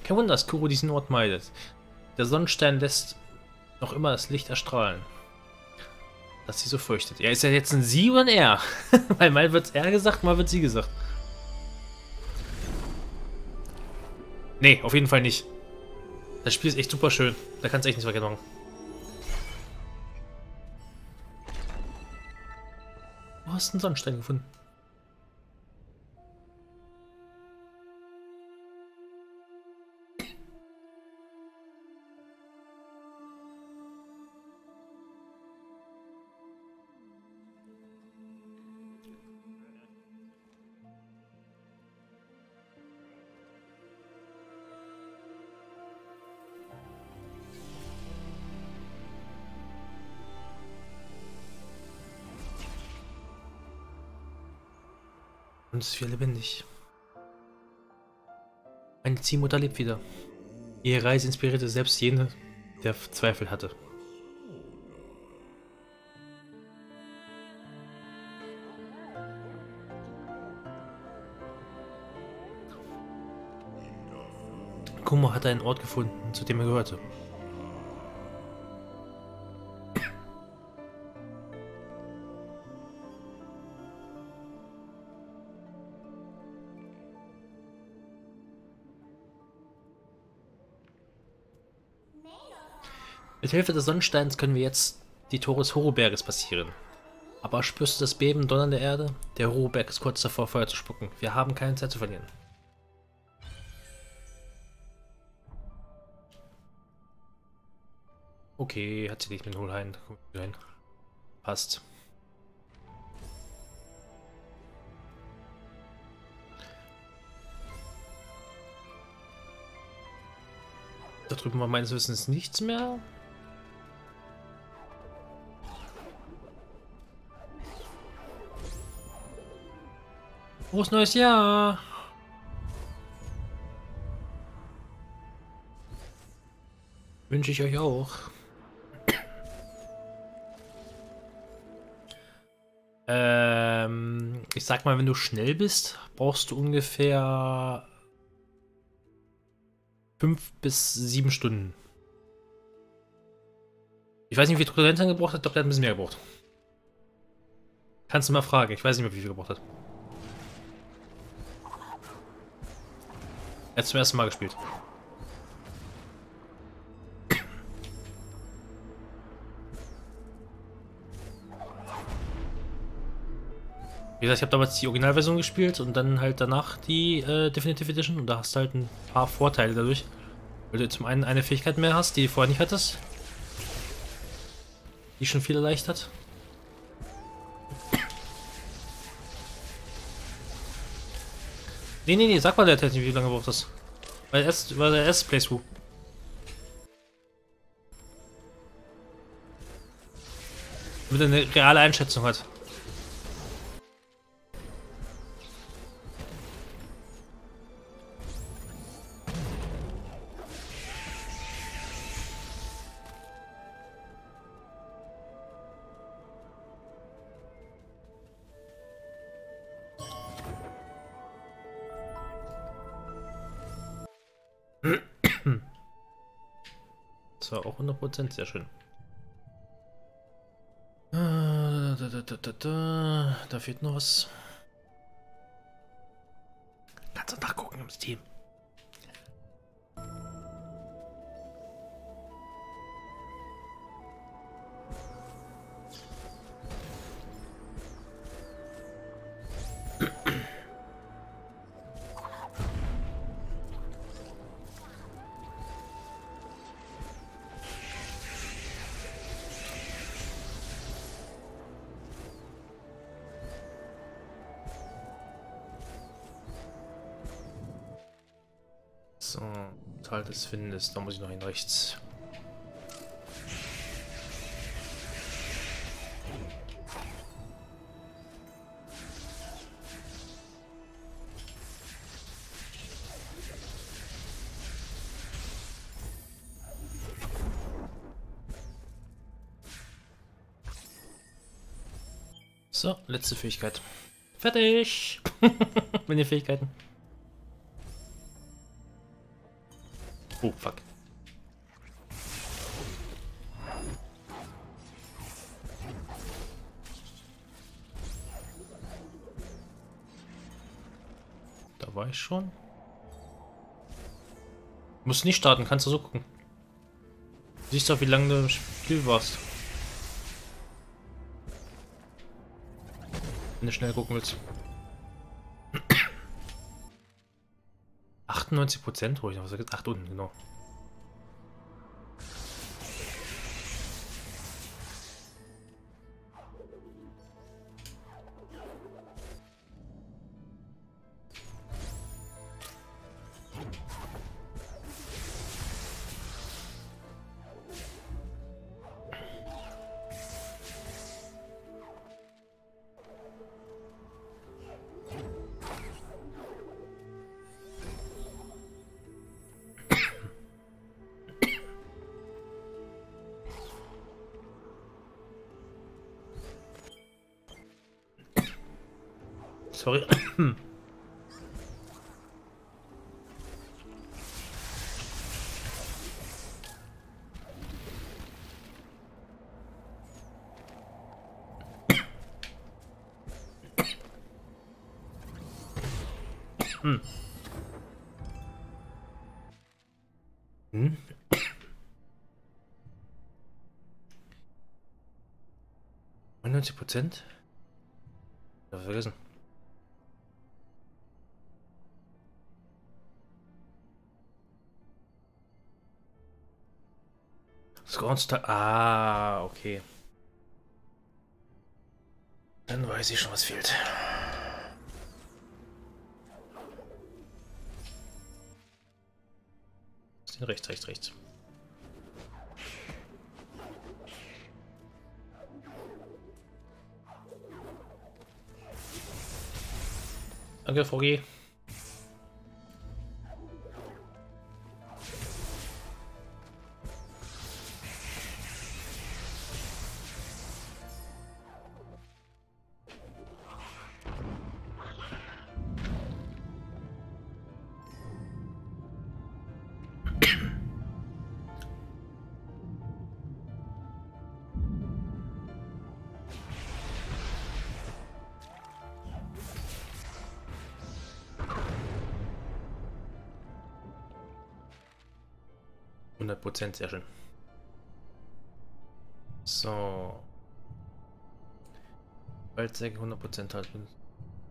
Kein Wunder, dass Kuro diesen Ort meidet. Der Sonnenstein lässt noch immer das Licht erstrahlen. Dass sie so fürchtet. Ja, ist ja jetzt ein Sie oder ein Er? Weil mal wird er gesagt, mal wird sie gesagt. Nee, auf jeden Fall nicht. Das Spiel ist echt super schön. Da kannst du echt nichts verkehrt machen. hast einen Sonnenstein gefunden. Und es ist wieder lebendig. Meine Ziehmutter lebt wieder. Ihre Reise inspirierte selbst jene, der Zweifel hatte. Kumo hatte einen Ort gefunden, zu dem er gehörte. Mit Hilfe des Sonnensteins können wir jetzt die Tore des Horoberges passieren. Aber spürst du das Beben donnern der Erde? Der Horoberg ist kurz davor, Feuer zu spucken. Wir haben keine Zeit zu verlieren. Okay, hat sie nicht mit Hohlhain. Passt. Da drüben war meines Wissens nichts mehr. Frohes neues Jahr! Wünsche ich euch auch. ähm, ich sag mal, wenn du schnell bist, brauchst du ungefähr fünf bis sieben Stunden. Ich weiß nicht, wie viel Trudent gebraucht hat, glaube, der hat ein bisschen mehr gebraucht. Kannst du mal fragen, ich weiß nicht mehr, wie viel gebraucht hat. Hat zum ersten Mal gespielt. Wie gesagt, ich habe damals die Originalversion gespielt und dann halt danach die äh, Definitive Edition und da hast du halt ein paar Vorteile dadurch. Weil du zum einen eine Fähigkeit mehr hast, die du vorher nicht hattest. Die schon viel erleichtert. Nee, nee, nee, sag mal der Technik, wie lange braucht das? Weil erst war der erste Playthrough. Damit er eine reale Einschätzung hat. Auch 100%, sehr schön. Da, da, da, da, da. da fehlt noch was. Kannst du nachgucken im Steam. Teil des Windes, da muss ich noch hin rechts. So, letzte Fähigkeit. Fertig! Den Fähigkeiten. Schon. Muss nicht starten, kannst du so gucken. Siehst du, wie lange du im Spiel warst. Wenn du schnell gucken willst. 98 Prozent, noch was gesagt 8 unten, genau. Sorry. Hm. Hm? 90 Prozent? Scornstar. Ah, okay. Dann weiß ich schon, was fehlt. Rechts, rechts, rechts. Danke, Froggy. Prozent, sehr schön. So. Waldsäge 100% halten.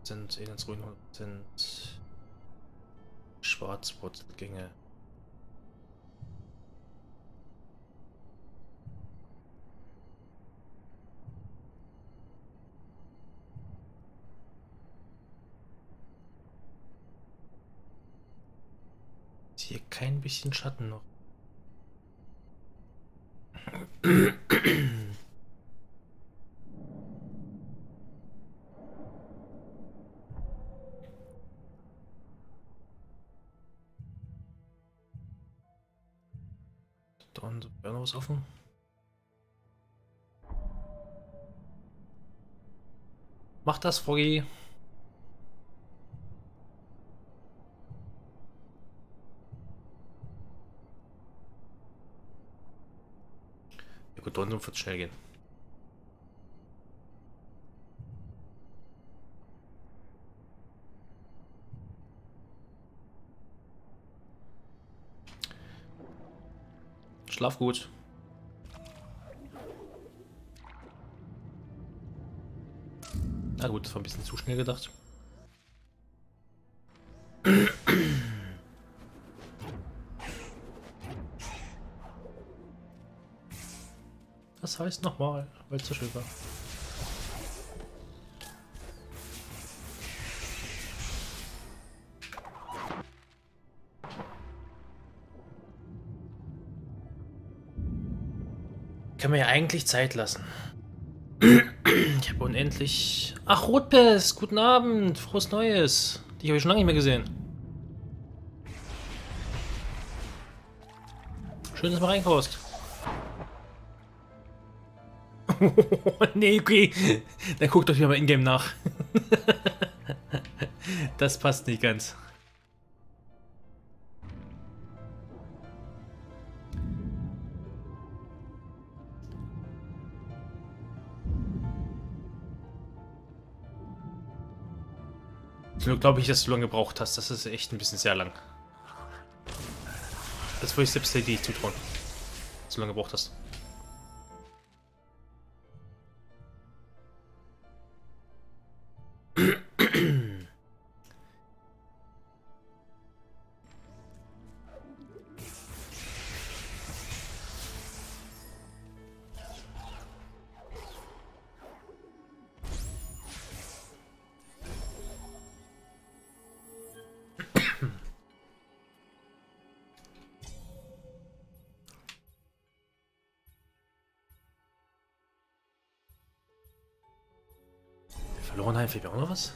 Sind Elendsruin 100%. Schwarzwurzelgänge. Hier kein bisschen Schatten noch. Offen. Mach das, Froggy. gut, Dornum wird schnell gehen. Schlaf gut. Na gut, das war ein bisschen zu schnell gedacht. Das heißt nochmal, weil es so schön war. Kann man ja eigentlich Zeit lassen. Unendlich... Ach, Rotpest, guten Abend, frohes Neues. Die habe ich schon lange nicht mehr gesehen. Schön, dass du mal reinkommst. nee, okay. Dann guckt euch aber in-game nach. das passt nicht ganz. Nur glaube ich, dass du lange gebraucht hast. Das ist echt ein bisschen sehr lang. Das würde ich selbst dir zutrauen. Dass lange gebraucht hast. Fehlt mir auch noch was?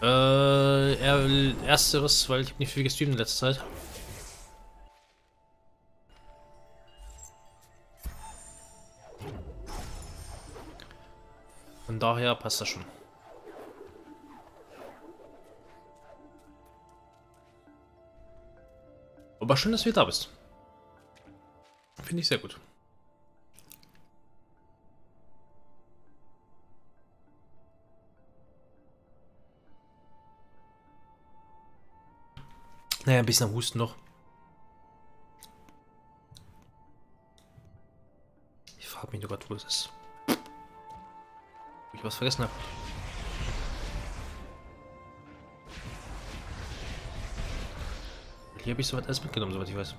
Äh, ersteres, weil ich habe nicht viel gestreamt in letzter Zeit. Von daher passt das schon. Aber schön, dass du da bist. Finde ich sehr gut. Naja, ein bisschen am Husten noch. Ich frage mich nur gerade, wo es ist. Ob ich was vergessen habe. Hier habe ich soweit alles mitgenommen, soweit ich weiß.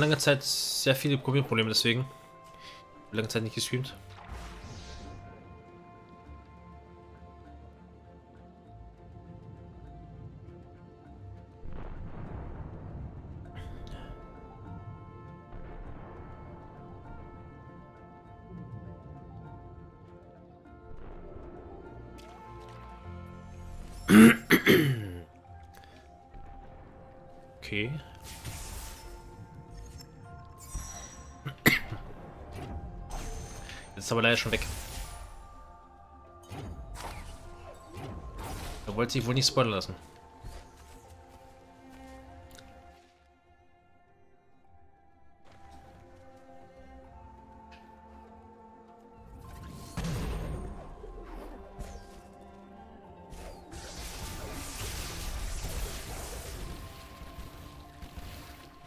Lange Zeit sehr viele Programmierprobleme, deswegen. Lange Zeit nicht gestreamt. Wollte sich wohl nicht spoilern lassen.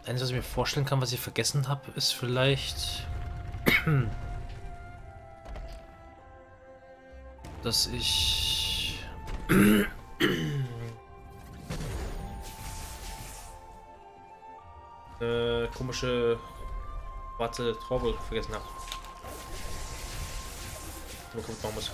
Eines, was ich mir vorstellen kann, was ich vergessen habe, ist vielleicht, dass ich komische schwarze Traube vergessen habe. Mal gucken, warum muss.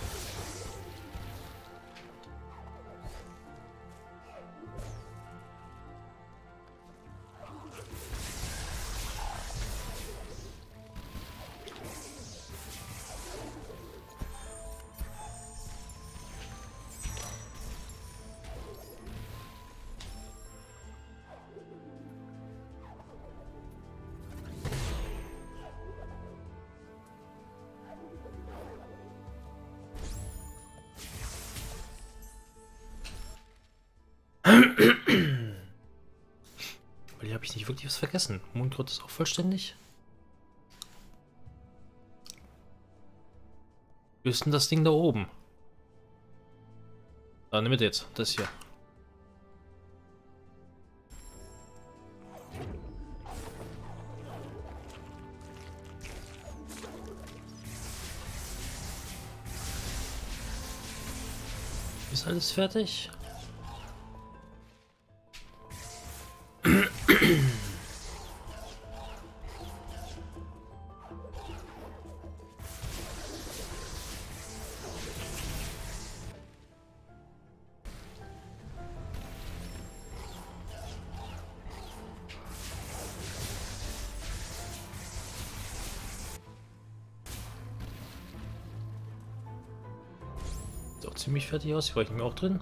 Vergessen. Mundgrot ist auch vollständig. Wie denn das Ding da oben? Ah, nimm jetzt. Das hier. Ist alles fertig? Fertig aus. War ich mir auch drin.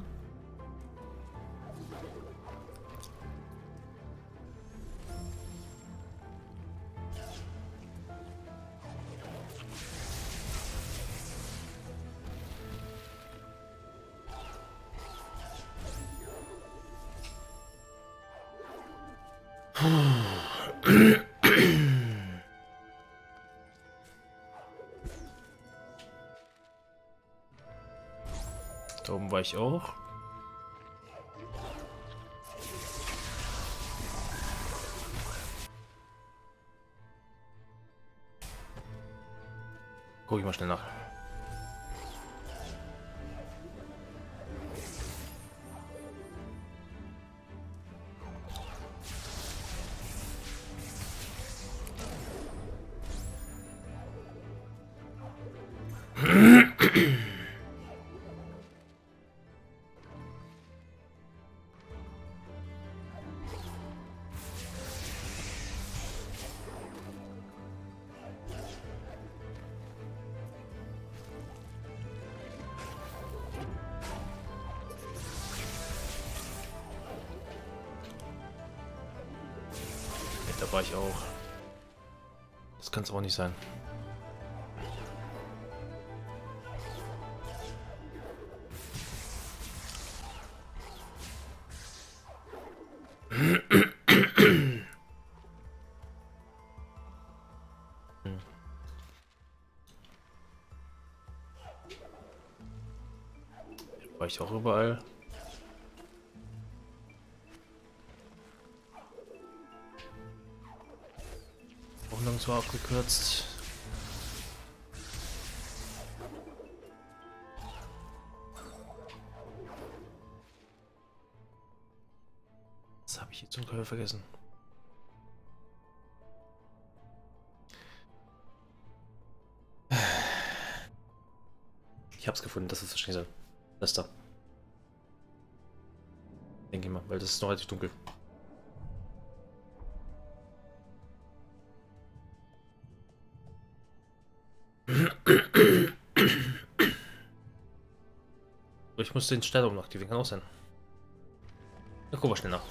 War ich auch. Guck ich mal schnell nach. Es auch nicht sein. Ich auch überall. Nirgendwo abgekürzt. Was habe ich jetzt zum Teufel vergessen? Ich hab's gefunden, das ist wahrscheinlich. Das da. Denke ich mal, weil das ist noch relativ dunkel. Ich muss den Stern noch aktivieren, kann auch sein. Na, guck mal schnell nach.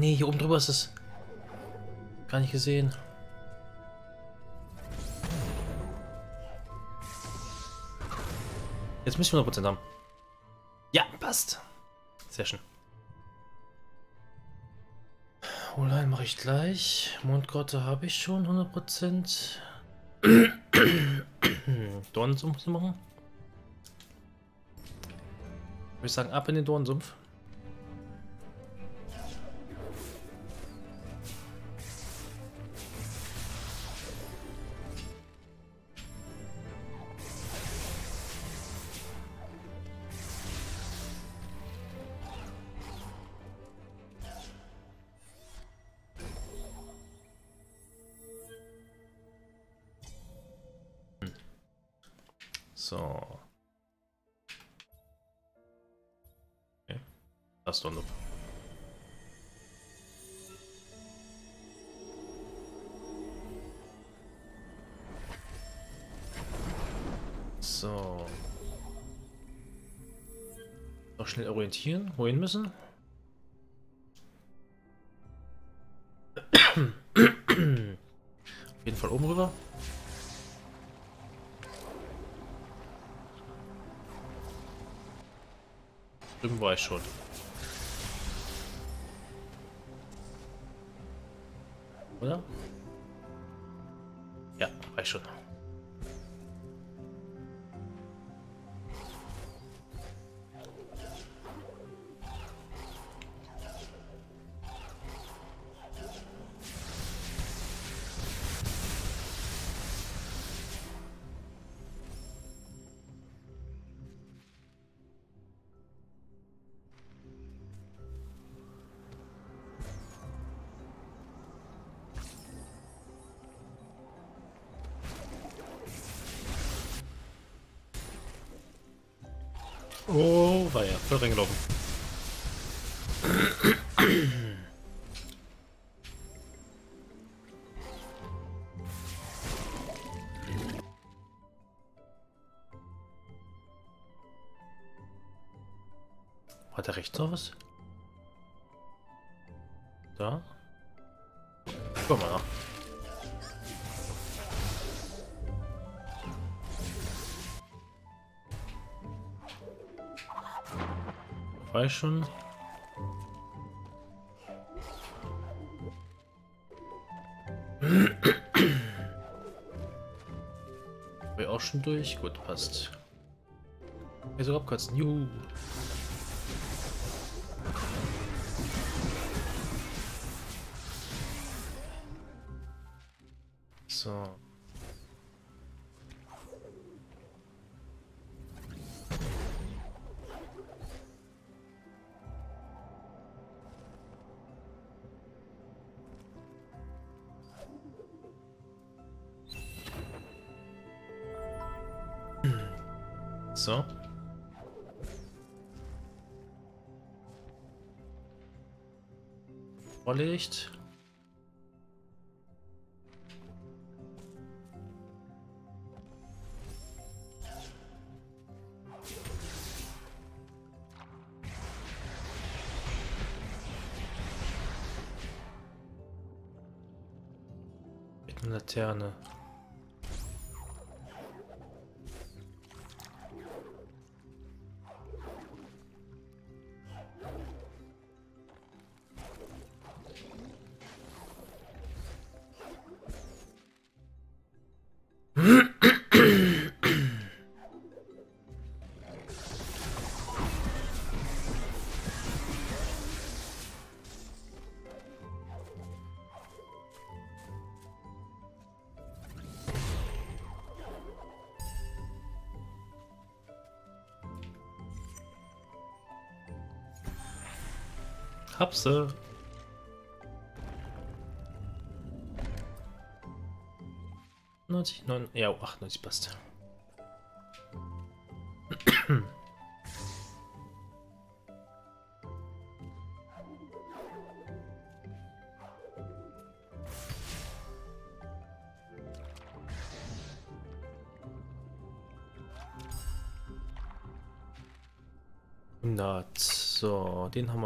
Nee, hier oben drüber ist es. Gar nicht gesehen. Jetzt müssen wir 100% haben. Ja, passt. Sehr schön. Online mache ich gleich. Mondgrotte habe ich schon 100%. Dornensumpf machen. Würde ich sagen, ab in den Dornensumpf. Schnell orientieren, wohin müssen. Auf jeden Fall oben rüber. Drüben war ich schon. Oder? Ja, war ich schon. Da rechts noch was? Da? Guck mal nach. Weiß schon. War auch schon durch? Gut, passt. Also abkürzen. Juhu. So. So. Vorlegt. Mit Hab sie. Neunzig, neun, ja, 98 passt.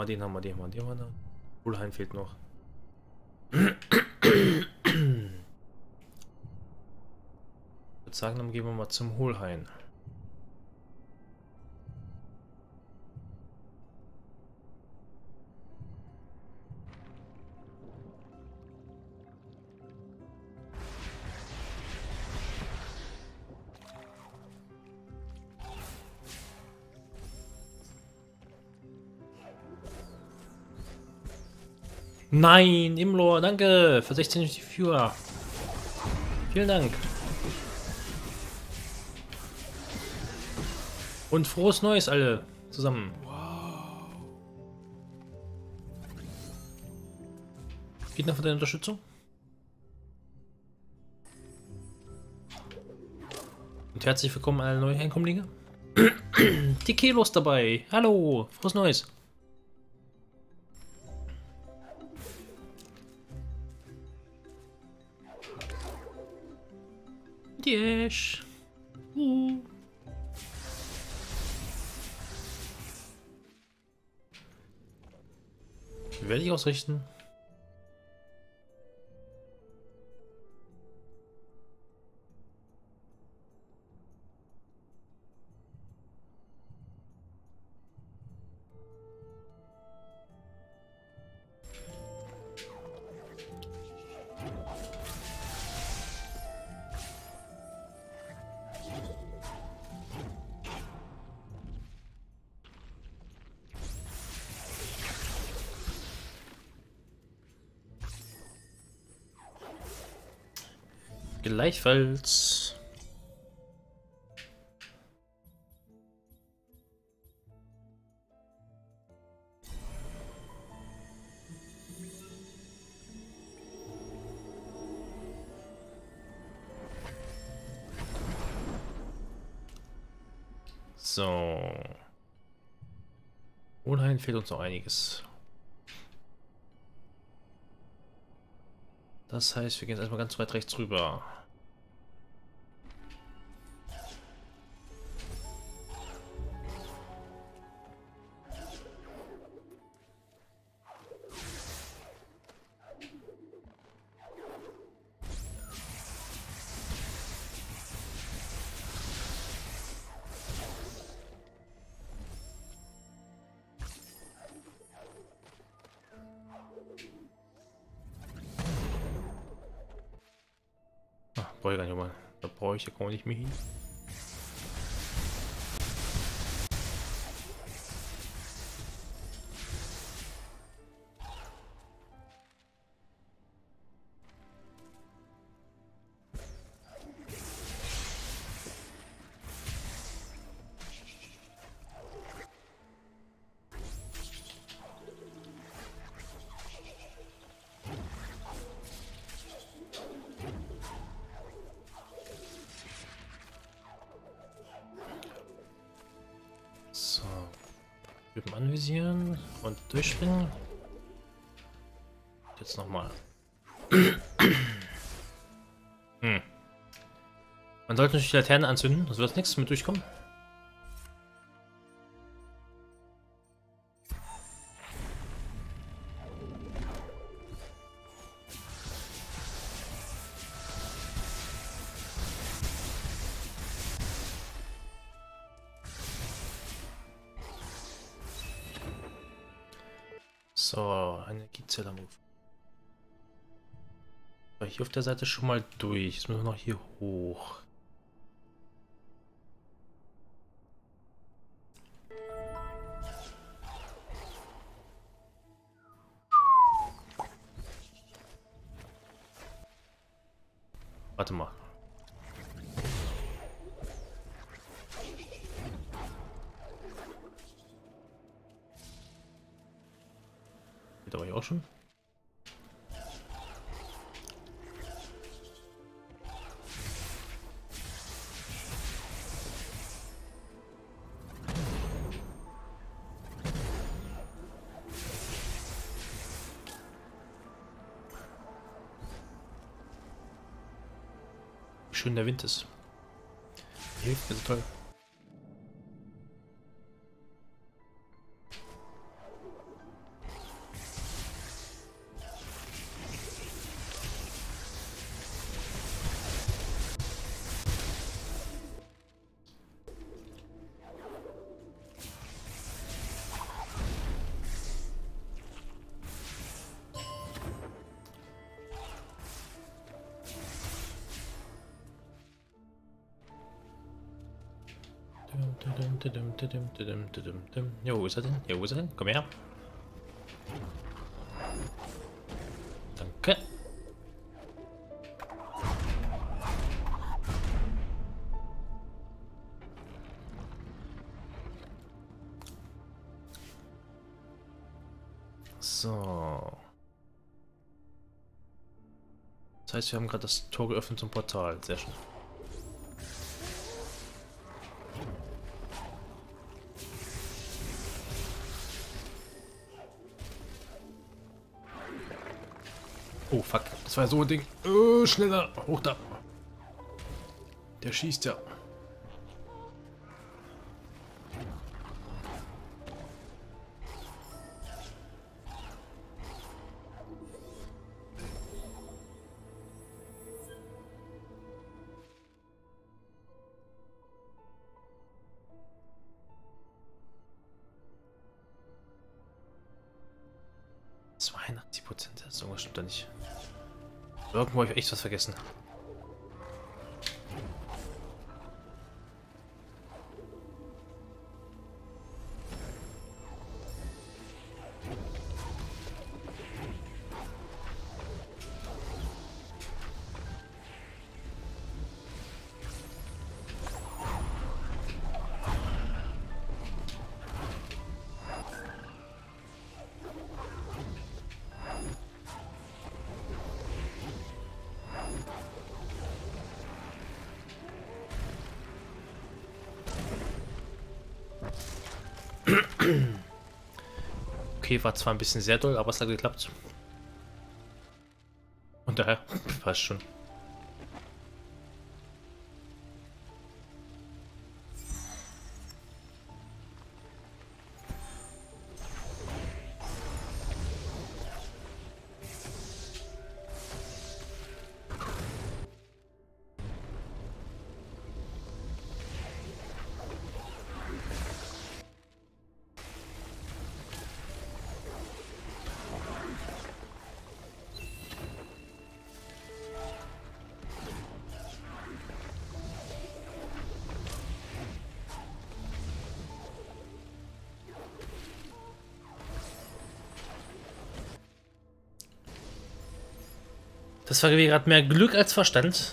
Wir, den haben wir, den haben wir, den haben wir. Wohlheim fehlt noch. Ich würde sagen, dann gehen wir mal zum Hohlhain. Nein, Imlor, danke für 16 Viewer. Vielen Dank. Und frohes Neues alle zusammen. Geht noch für deine Unterstützung? Und herzlich willkommen alle neuen Einkommlinge. Die Kilos dabei. Hallo, frohes Neues. Ausrichten? Gleichfalls. So. Ohnehin fehlt uns noch einiges. Das heißt, wir gehen jetzt erstmal ganz weit rechts rüber. Gar nicht mehr hin. Typen anvisieren und durchspringen. Jetzt nochmal. hm. Man sollte natürlich die Laterne anzünden, das wird nichts mit durchkommen. Der Seite schon mal durch. Jetzt müssen wir noch hier hoch. Wind ist. Hilft mir so toll. Jo, wo ist er denn? Jo, wo ist er denn? Komm her. Danke. So. Das heißt, wir haben gerade das Tor geöffnet zum Portal. Sehr schön. Das war so ein Ding. Oh, schneller. Hoch da. Der schießt ja. Was vergessen. Okay, war zwar ein bisschen sehr doll, aber es hat geklappt. Und daher passt schon. War gerade mehr Glück als Verstand.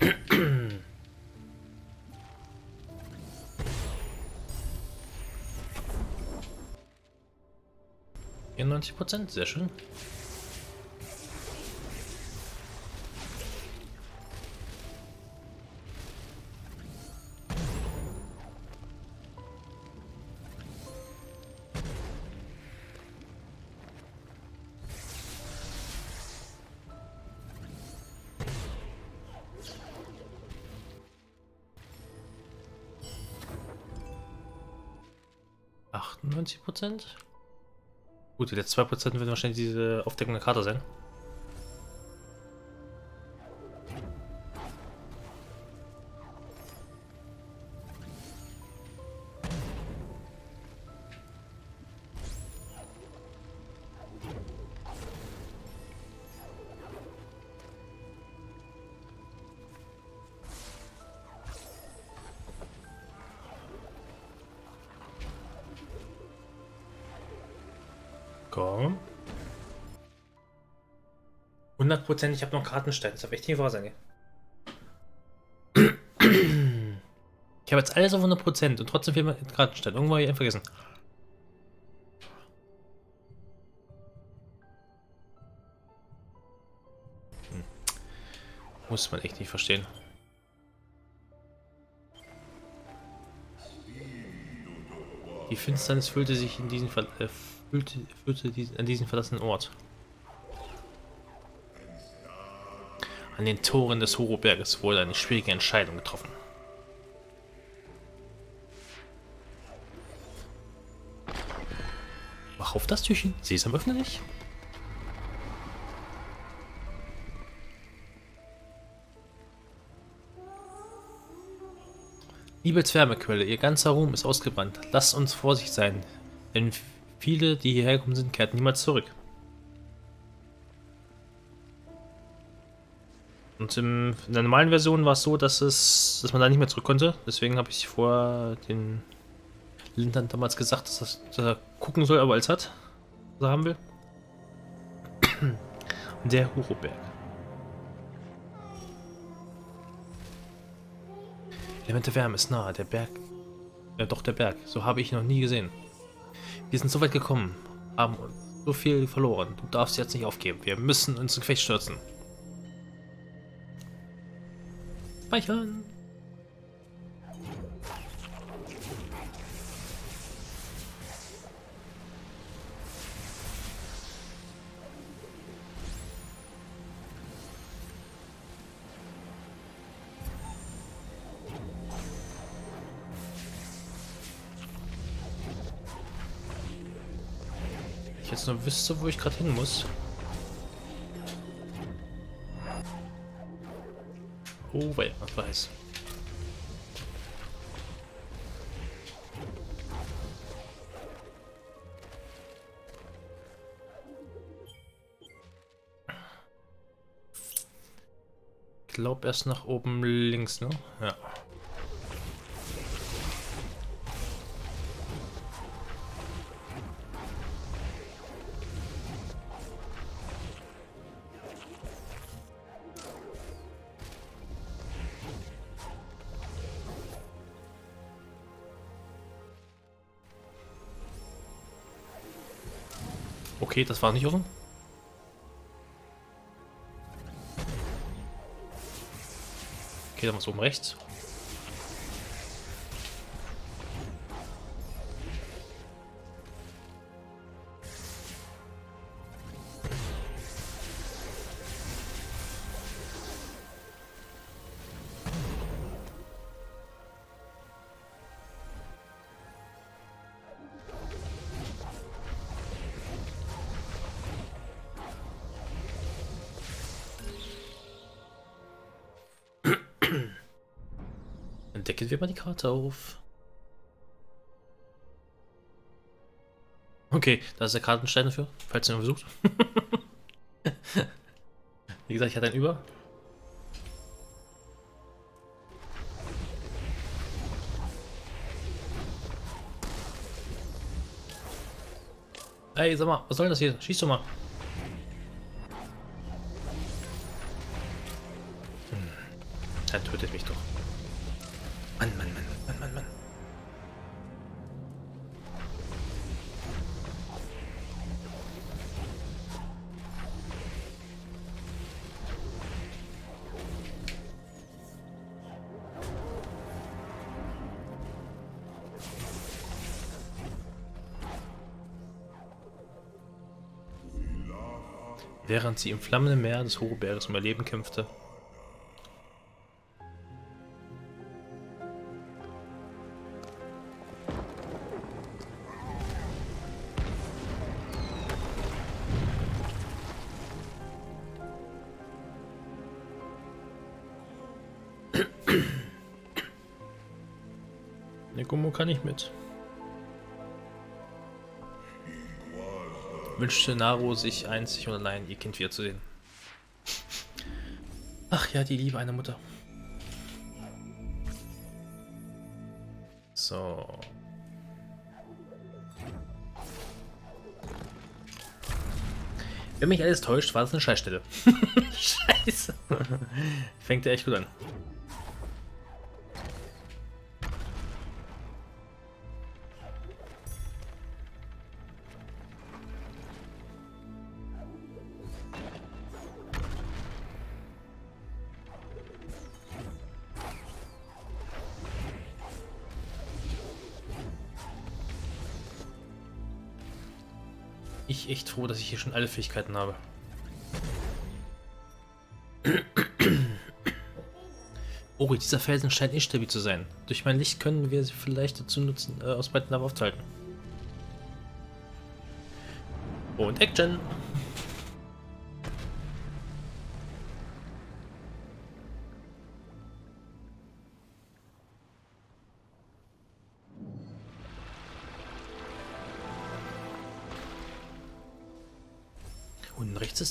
Prozent, sehr schön. Achtundneunzig Prozent. Gut, die letzten 2% werden wahrscheinlich diese Aufdeckung der Karte sein. 100% ich habe noch Kartenstein. Das darf echt nicht wahr sein. Ich habe jetzt alles auf 100% und trotzdem fehlt mir Kartenstein. Irgendwo habe ich einen vergessen. Hm. Muss man echt nicht verstehen. Die Finsternis füllte sich in diesen. Äh, führte, führte diesen, an diesen verlassenen Ort. An den Toren des Horoberges wurde eine schwierige Entscheidung getroffen. Mach auf das Türchen. Sesam, öffne dich. Liebes Wärmequelle, ihr ganzer Ruhm ist ausgebrannt. Lasst uns vorsichtig sein, denn Viele, die hierher gekommen sind, kehrten niemals zurück. Und in der normalen Version war es so, dass es, dass man da nicht mehr zurück konnte. Deswegen habe ich vor den Lindern damals gesagt, dass, das, dass er gucken soll, aber als hat, was er haben will. Der Huroberg. Elemente Wärme ist nahe, der Berg. Ja, doch der Berg. So habe ich noch nie gesehen. Wir sind so weit gekommen, haben so viel verloren. Du darfst jetzt nicht aufgeben. Wir müssen uns in Gefecht stürzen. Speichern. jetzt nur wüsste, wo ich gerade hin muss. Oh, wait, was weiß. Ich glaube erst nach oben links, ne? Ja. Okay, das war nicht offen. Okay, dann war es oben rechts. wir mal die Karte auf. Okay, da ist der Kartenstein dafür, falls ihr ihn versucht. Wie gesagt, ich hatte einen über. Ey, sag mal, was soll denn das hier? Schieß doch mal. Während sie im flammenden Meer des Hochberges um ihr Leben kämpfte, Nekomo kann ich mit. Wünschte Naru sich einzig und allein ihr Kind wiederzusehen. Ach ja, die Liebe einer Mutter. So. Wenn mich alles täuscht, war das eine Scheißstelle. Scheiße. Fängt ja echt gut an. Froh, dass ich hier schon alle Fähigkeiten habe. Oh, dieser Felsen scheint instabil zu sein. Durch mein Licht können wir sie vielleicht dazu nutzen, äh, aus beiden Lava aufzuhalten. Und Action!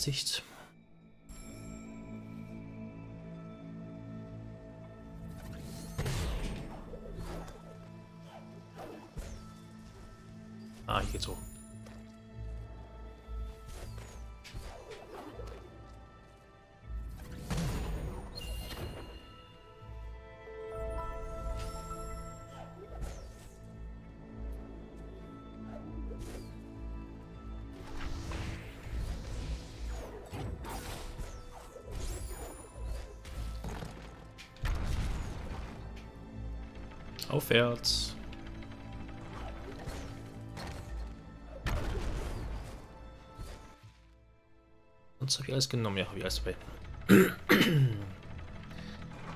Unten Aufwärts. Sonst habe ich alles genommen. Ja, habe ich alles dabei.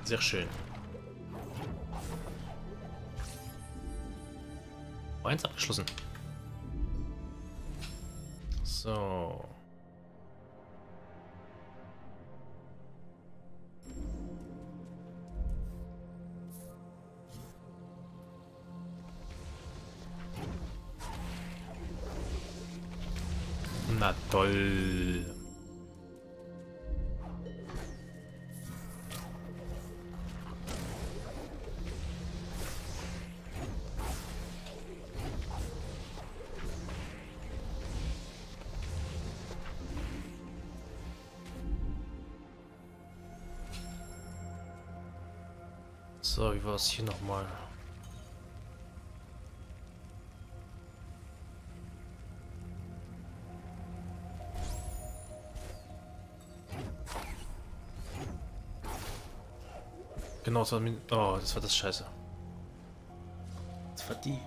Sehr schön. Eins abgeschlossen. Es hier nochmal? Genau, das war, oh, das war das Scheiße. Das war die.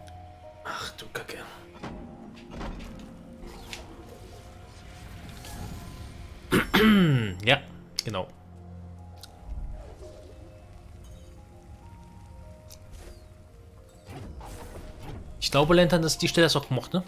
Ich glaube, Lantern, dass die Stelle das auch mochte.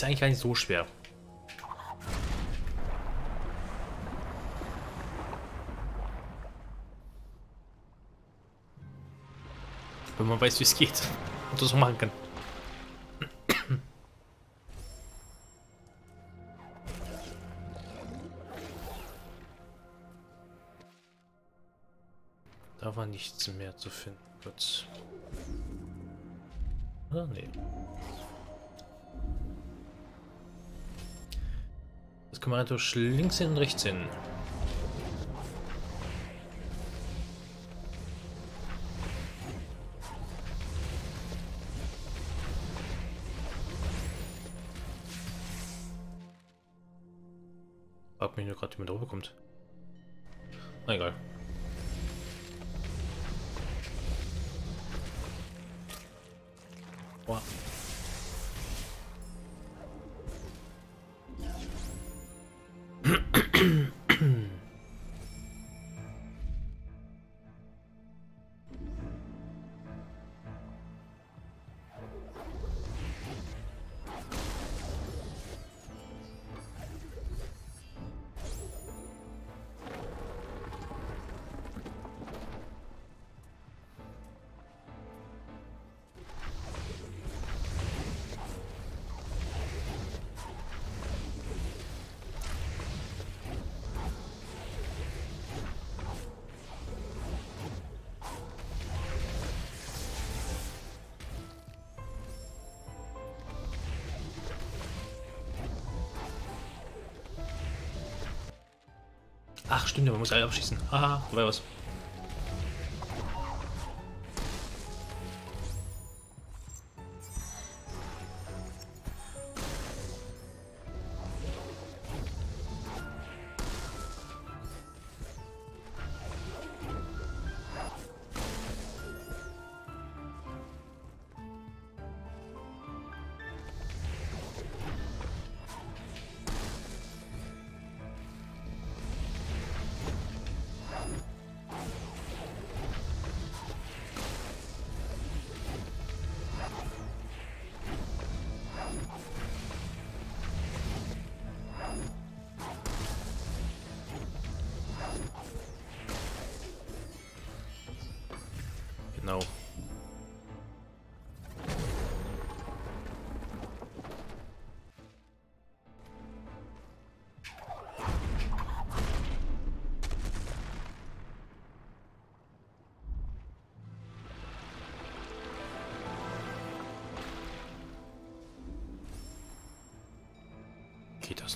Ist eigentlich gar nicht so schwer. Wenn man weiß, wie es geht und das machen kann. Da war nichts mehr zu finden. Gut. Ah, nee. Das kann man durch links hin und rechts hin. Frag mich nur gerade, wie man drüber kommt. Na egal. Wow. Stimmt, man muss alle abschießen. Haha, du was.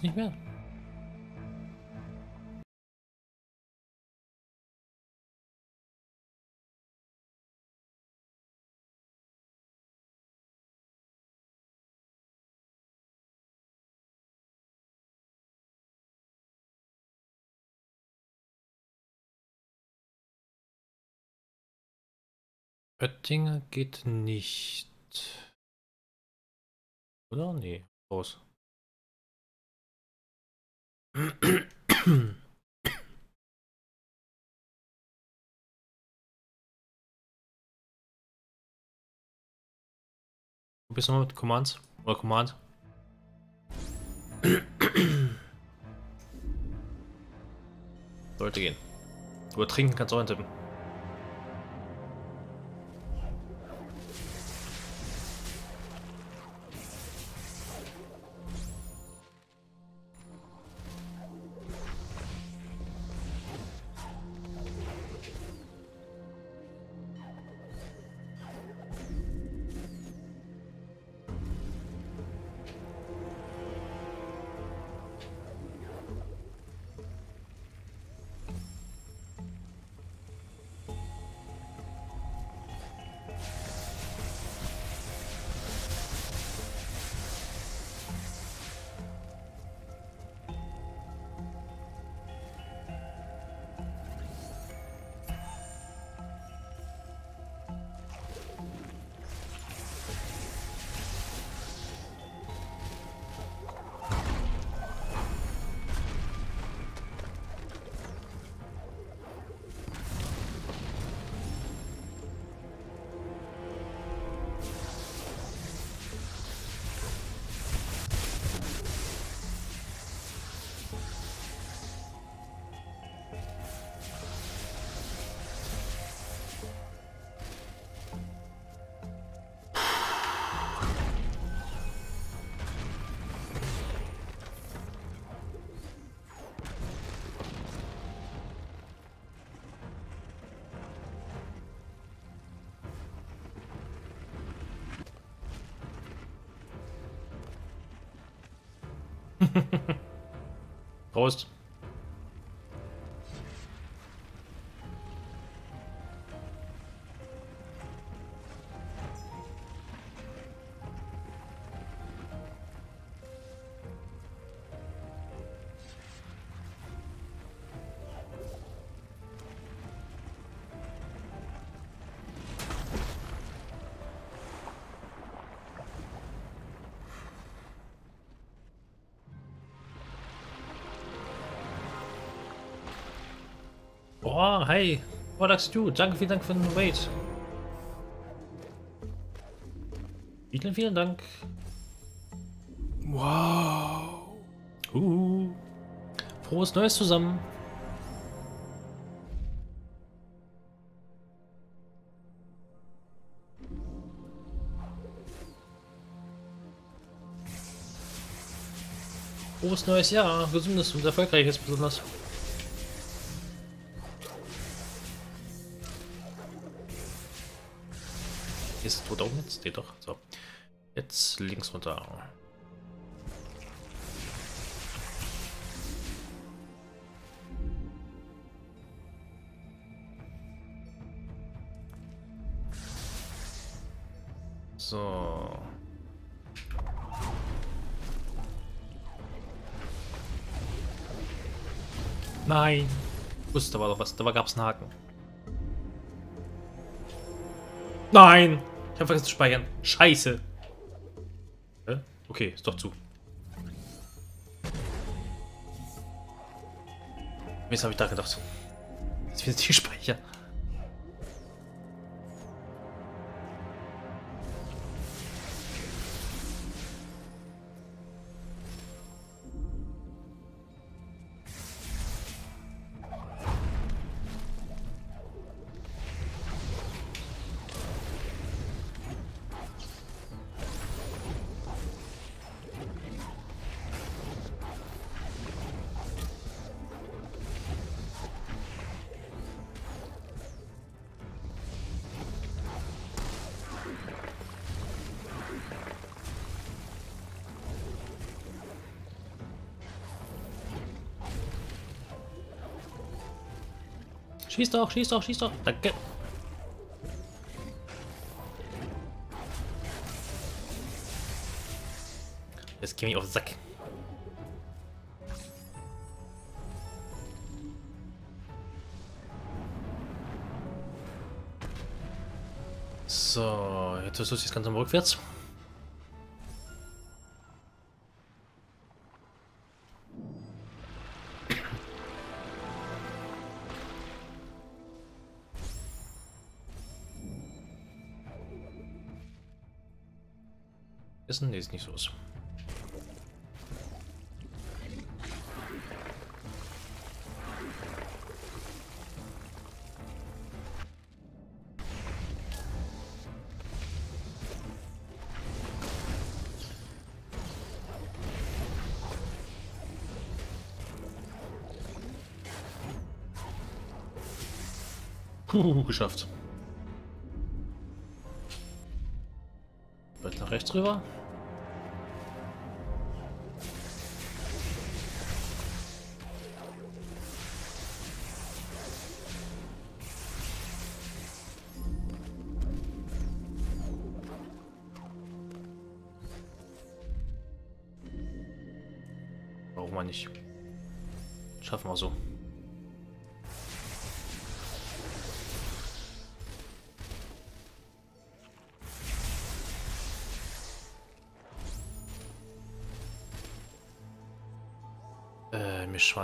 Nicht mehr? Oettinger geht nicht. Oder? Nee, raus. Du bist nochmal mit Commands? Oder Command? Sollte gehen. Aber trinken kannst du auch eintippen. Oh. What sagst du? Danke, vielen Dank für den Wait. Vielen, vielen Dank. Wow. Uh. Frohes Neues zusammen. Frohes neues Jahr, gesundes und erfolgreiches besonders. Jetzt? Nee, doch. So. Jetzt links runter. So. Nein. Wusste, war doch was. Da gab es einen Haken. Nein! Ich habe vergessen zu speichern. Scheiße. Hä? Okay, ist doch zu. Jetzt habe ich da gedacht. Jetzt wird die Speicher. Doch, schieß doch, schieß doch. Danke. Jetzt geh mich auf den Sack. So, jetzt versuchst du das Ganze mal rückwärts. Nicht so aus. Puh, geschafft. Wird nach rechts rüber.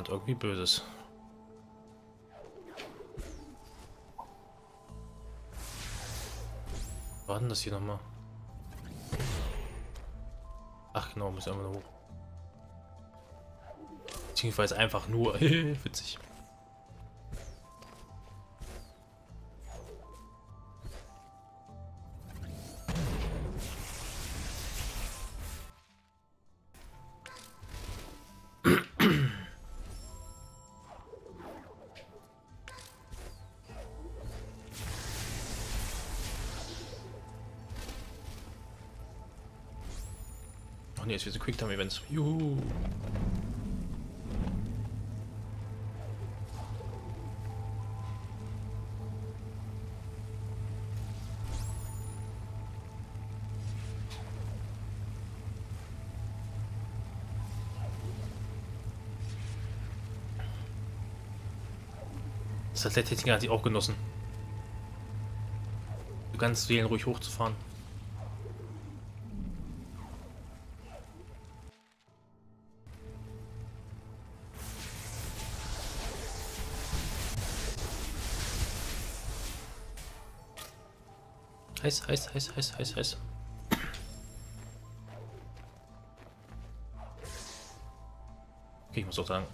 Schwant irgendwie Böses. Was war denn das hier nochmal? Ach genau, muss einfach nur hoch. Beziehungsweise einfach nur. Witzig. Jetzt wieder Quicktime-Events. Juhu. Das Athletic hat sich auch genossen. Du kannst wählen, ruhig hochzufahren. Heiß, heiß, heiß, heiß, heiß, heiß. Okay, ich muss auch sagen.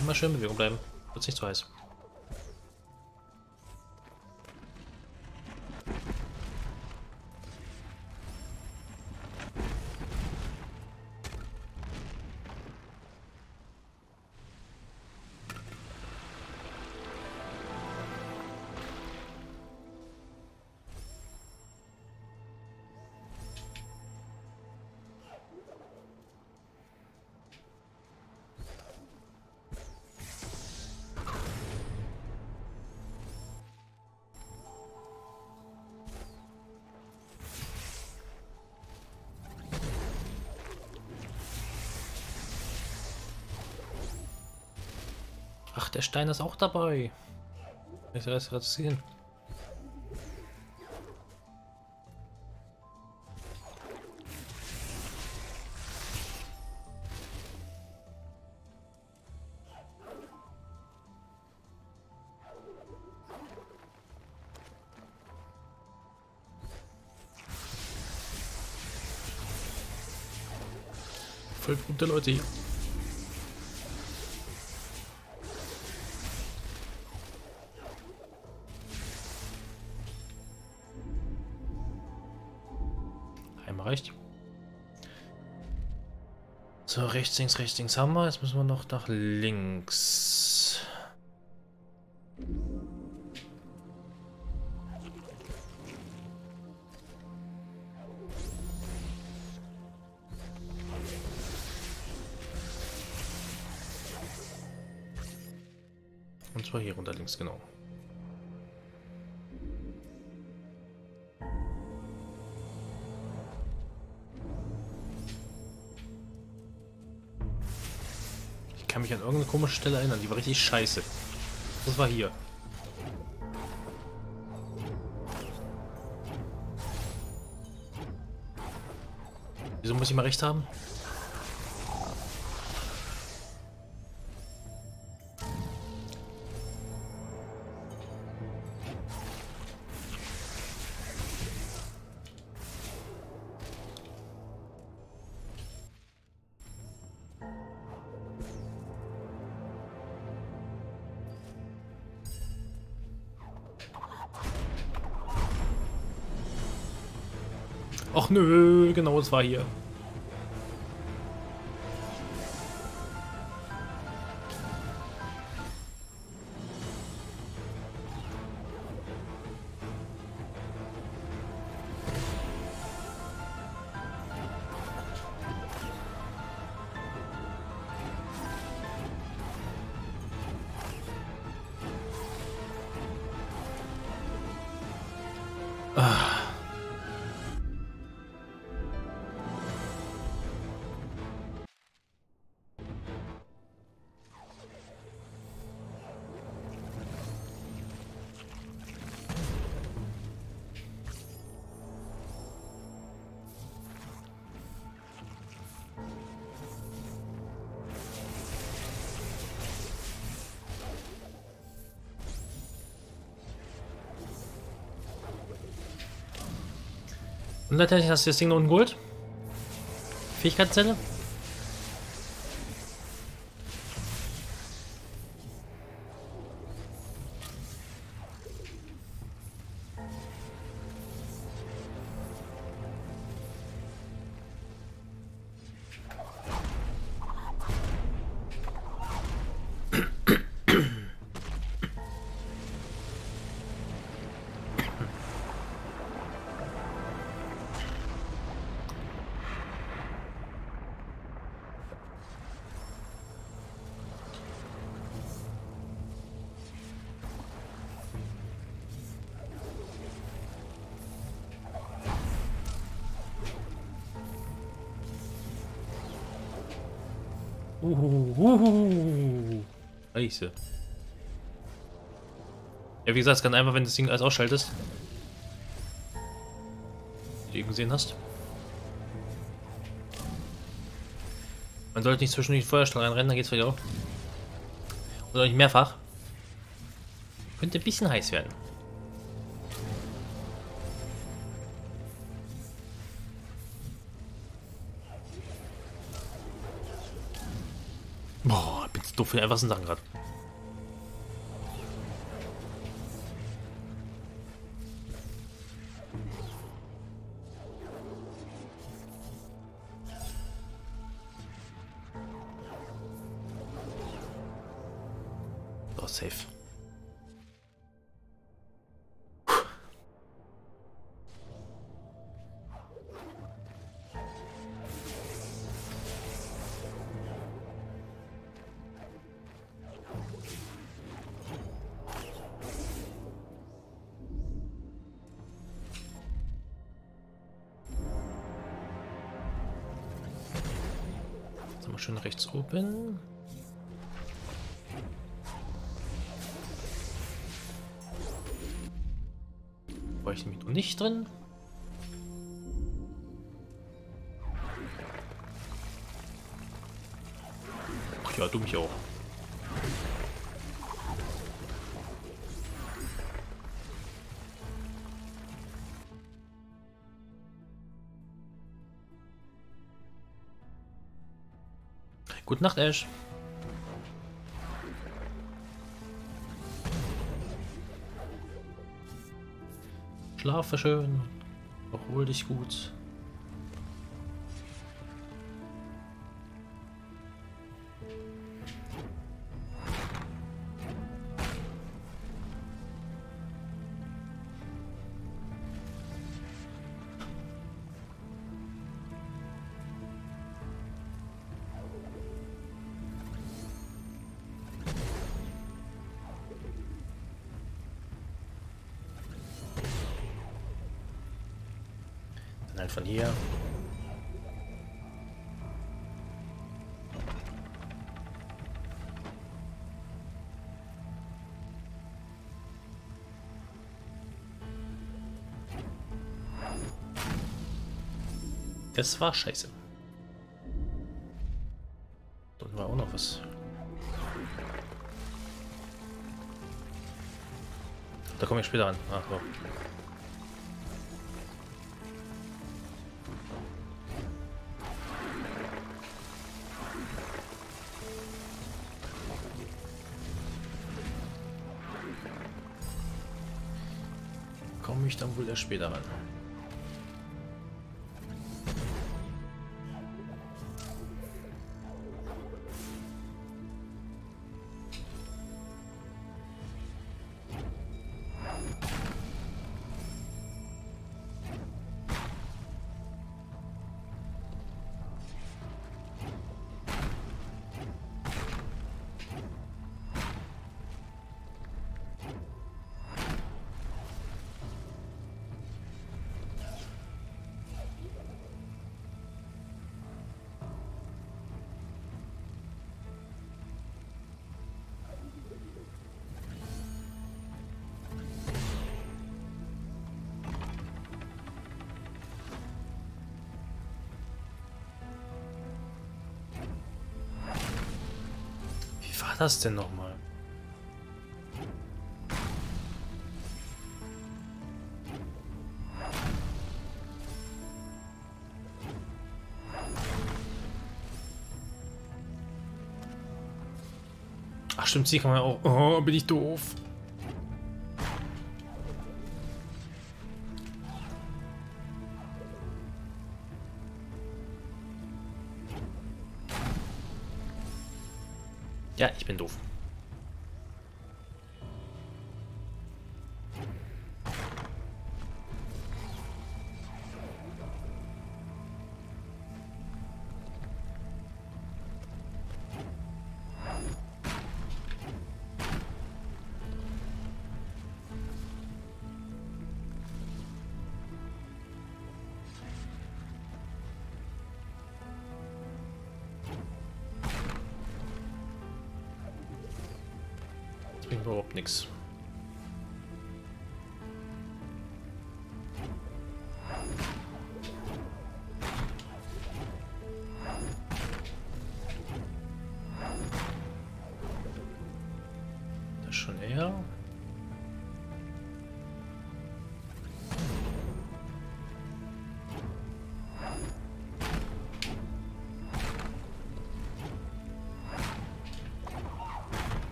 Immer schön in Bewegung bleiben. Wird nicht zu heiß. Stein ist auch dabei. Ich das gerade sehen. Voll gute Leute hier. So, rechts, links, rechts, links haben wir. Jetzt müssen wir noch nach links. Richtig scheiße. Das war hier. Wieso muss ich mal recht haben? Nö, genau, das war hier. Und letztendlich hast du das Ding da unten geholt. Fähigkeitszelle. Uhuhuhu. Scheiße. Ja, wie gesagt, es kann einfach, wenn das Ding alles ausschaltest. Wie du eben gesehen hast. Man sollte nicht zwischen den Feuerstrahl reinrennen, dann geht's vielleicht auch. Oder nicht mehrfach. Könnte ein bisschen heiß werden. Doof für einfach Sachen gerade. Nicht drin? Ja, du mich auch. Gute Nacht, Ash. Schlafe schön. Erhol dich gut. Dann hier. Das war scheiße. Dort war auch noch was. Da komme ich später an. Ach so. Später ran. Das denn nochmal? Ach stimmt, sie kann man auch. Oh, bin ich doof.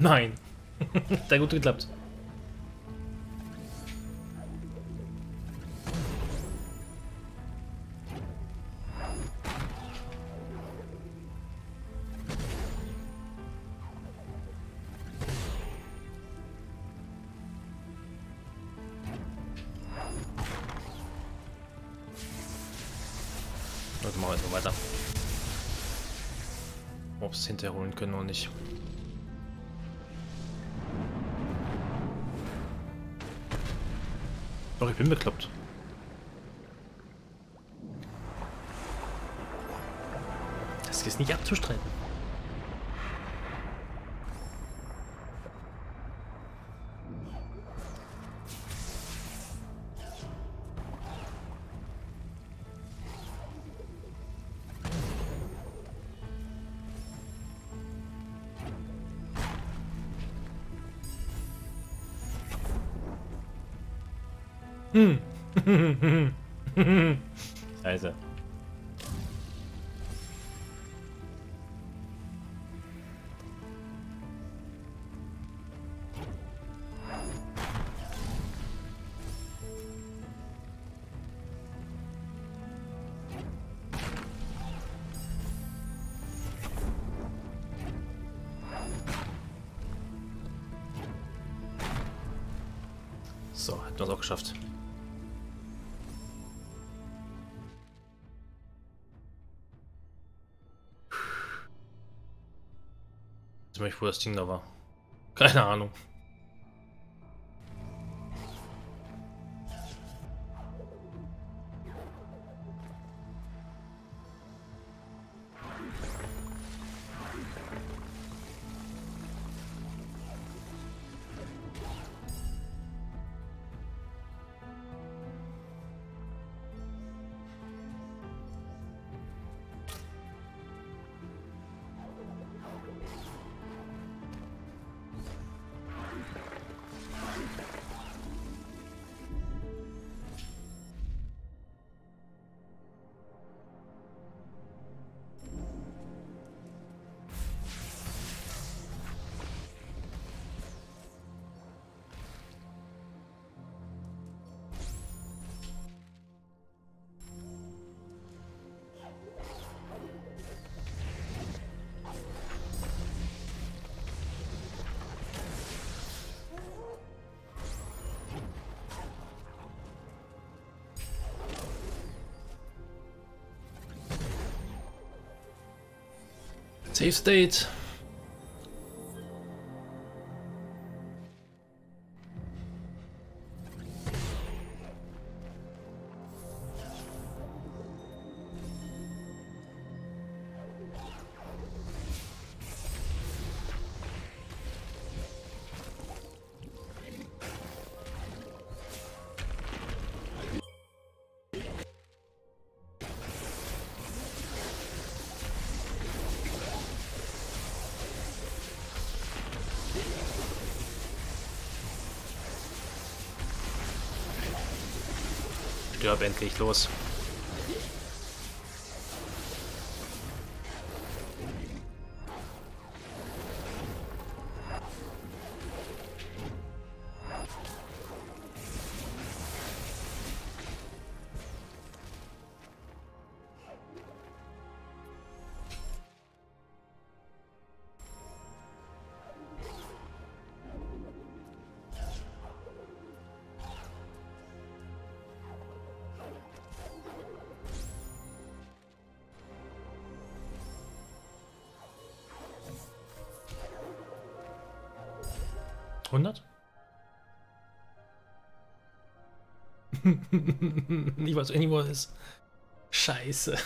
Nein. Hat gut geklappt. Jetzt mal weiter. Ob es hinterholen können oder nicht. Doch, ich bin bekloppt. Das ist nicht abzustreiten. Ding da war. Keine Ahnung. save state. Endlich los. Nicht was irgendwo ist. Scheiße.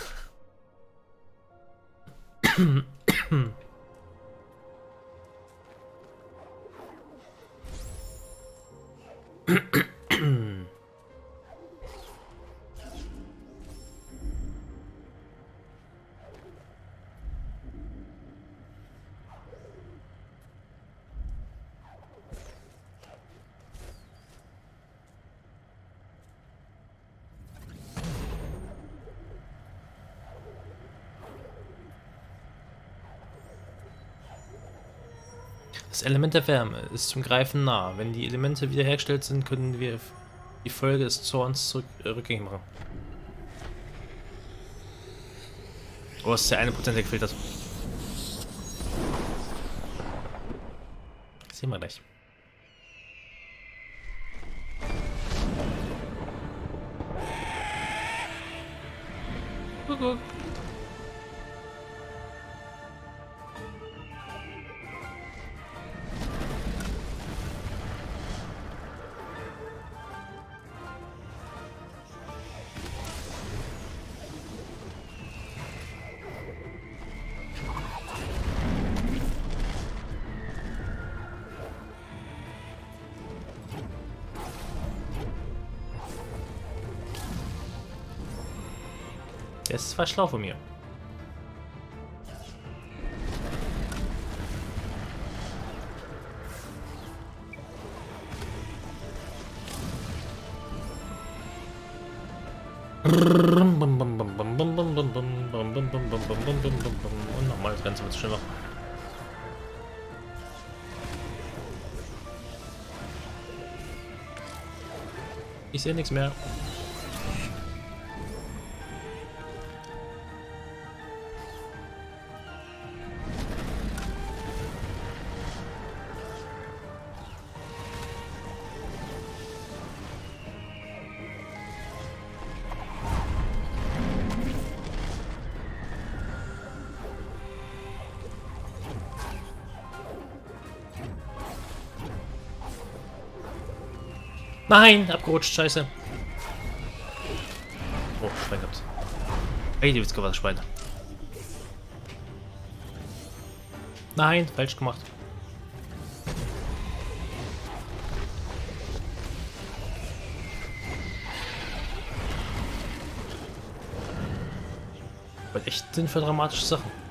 Das Element der Wärme ist zum Greifen nah. Wenn die Elemente wiederhergestellt sind, können wir die Folge des Zorns zurück, äh, rückgängig machen. Oh, ist der eine Prozent, der gefehlt hat. Sehen wir gleich. Kuckuck. Das war schlau von mir. Und nochmal das Ganze wird schneller. Ich sehe nichts mehr. Nein, abgerutscht, scheiße. Oh, Schwein gehabt. Ey, die Witzke war das Schwein. Nein, falsch gemacht. Was echt sind für dramatische Sachen.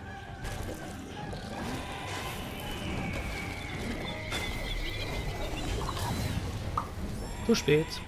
Spät.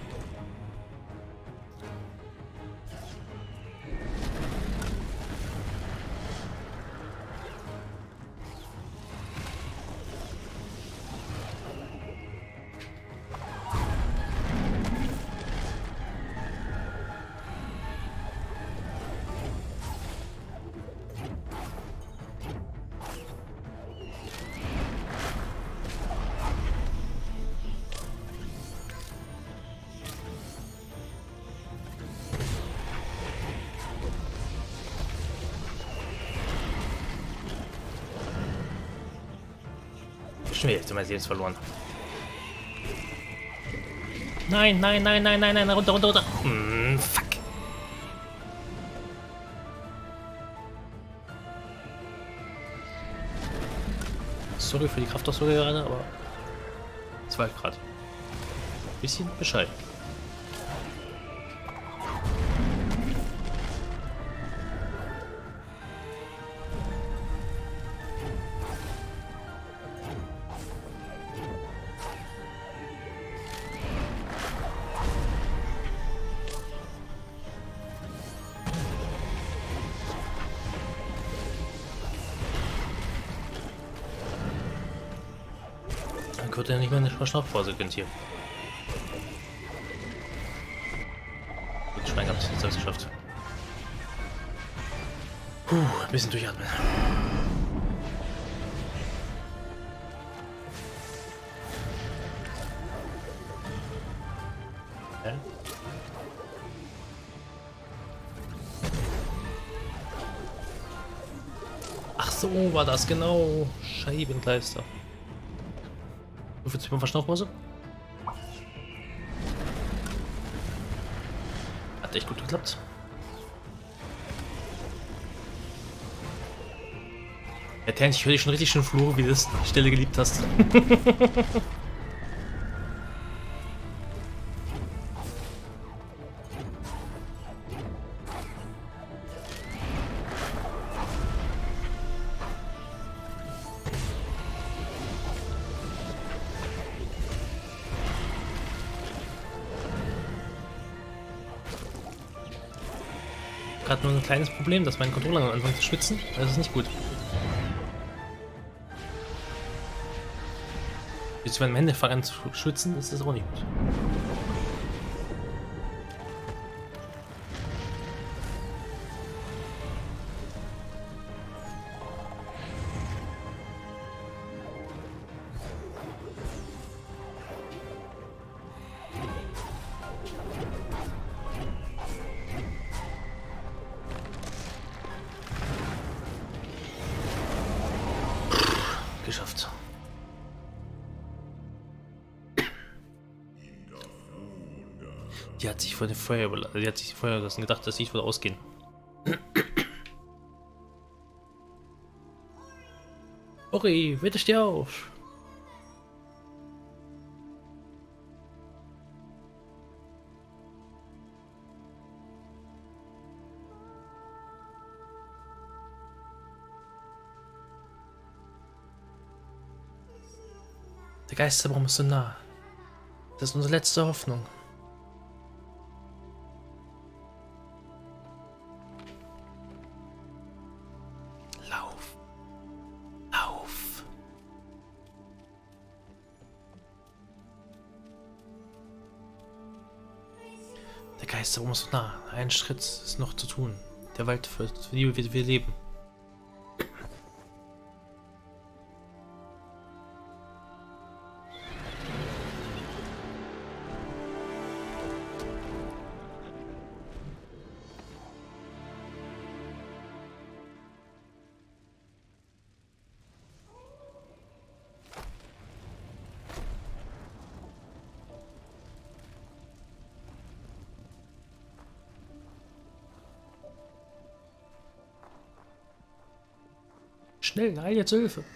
Meines Lebens verloren. Nein, nein, nein, nein, nein, nein, runter, runter, runter. Mm, fuck. Sorry für die Kraftausdrücke gerade, aber es war gerade. Bisschen bescheiden. Wird ja nicht mehr eine Verschnaufpause gönnt hier. Gut, Schwein gehabt, jetzt es geschafft. Puh, ein bisschen durchatmen. Hä? Ach so, war das genau. Scheibenkleister. 50 Mal Verschnaufpause. Hat echt gut geklappt. Ja, Terence, ich höre dich schon richtig schön fluchen, wie du das Stelle geliebt hast. kleines Problem, dass mein Controller anfängt zu schwitzen. Das ist nicht gut. Jetzt, wenn meine Hände fangen an zu schwitzen, ist das auch nicht gut. Feuer überlassen. Die hat sich Feuer gelassen, gedacht, dass ich würde ausgehen. Ori, bitte steh auf. Der Geisterbaum ist so nah. Das ist unsere letzte Hoffnung. Geisterbaum ist so nah. Ein Schritt ist noch zu tun. Der Wald, für die wir leben. Schnell, eil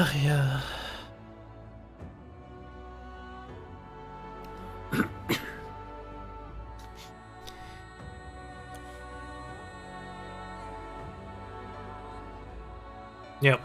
Ach ja. Ja.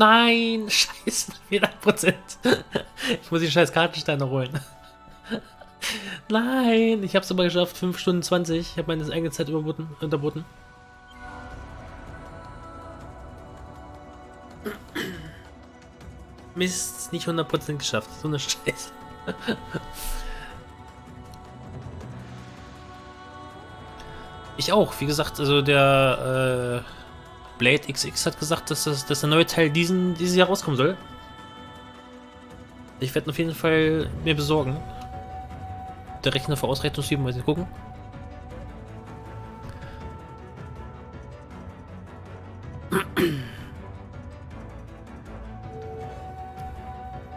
Nein, scheiße, 400%. Ich muss die scheiß Kartensteine holen. Nein, ich hab's aber geschafft, 5 Stunden 20. Ich habe meine eigene Zeit überboten, unterboten. Mist, nicht 100% geschafft. So eine Scheiße. Ich auch, wie gesagt, also der äh, Blade XX hat gesagt, dass, das, dass der neue Teil diesen, dieses Jahr rauskommen soll. Ich werde auf jeden Fall mir besorgen. Der Rechner für Ausrechnungsüben, mal gucken.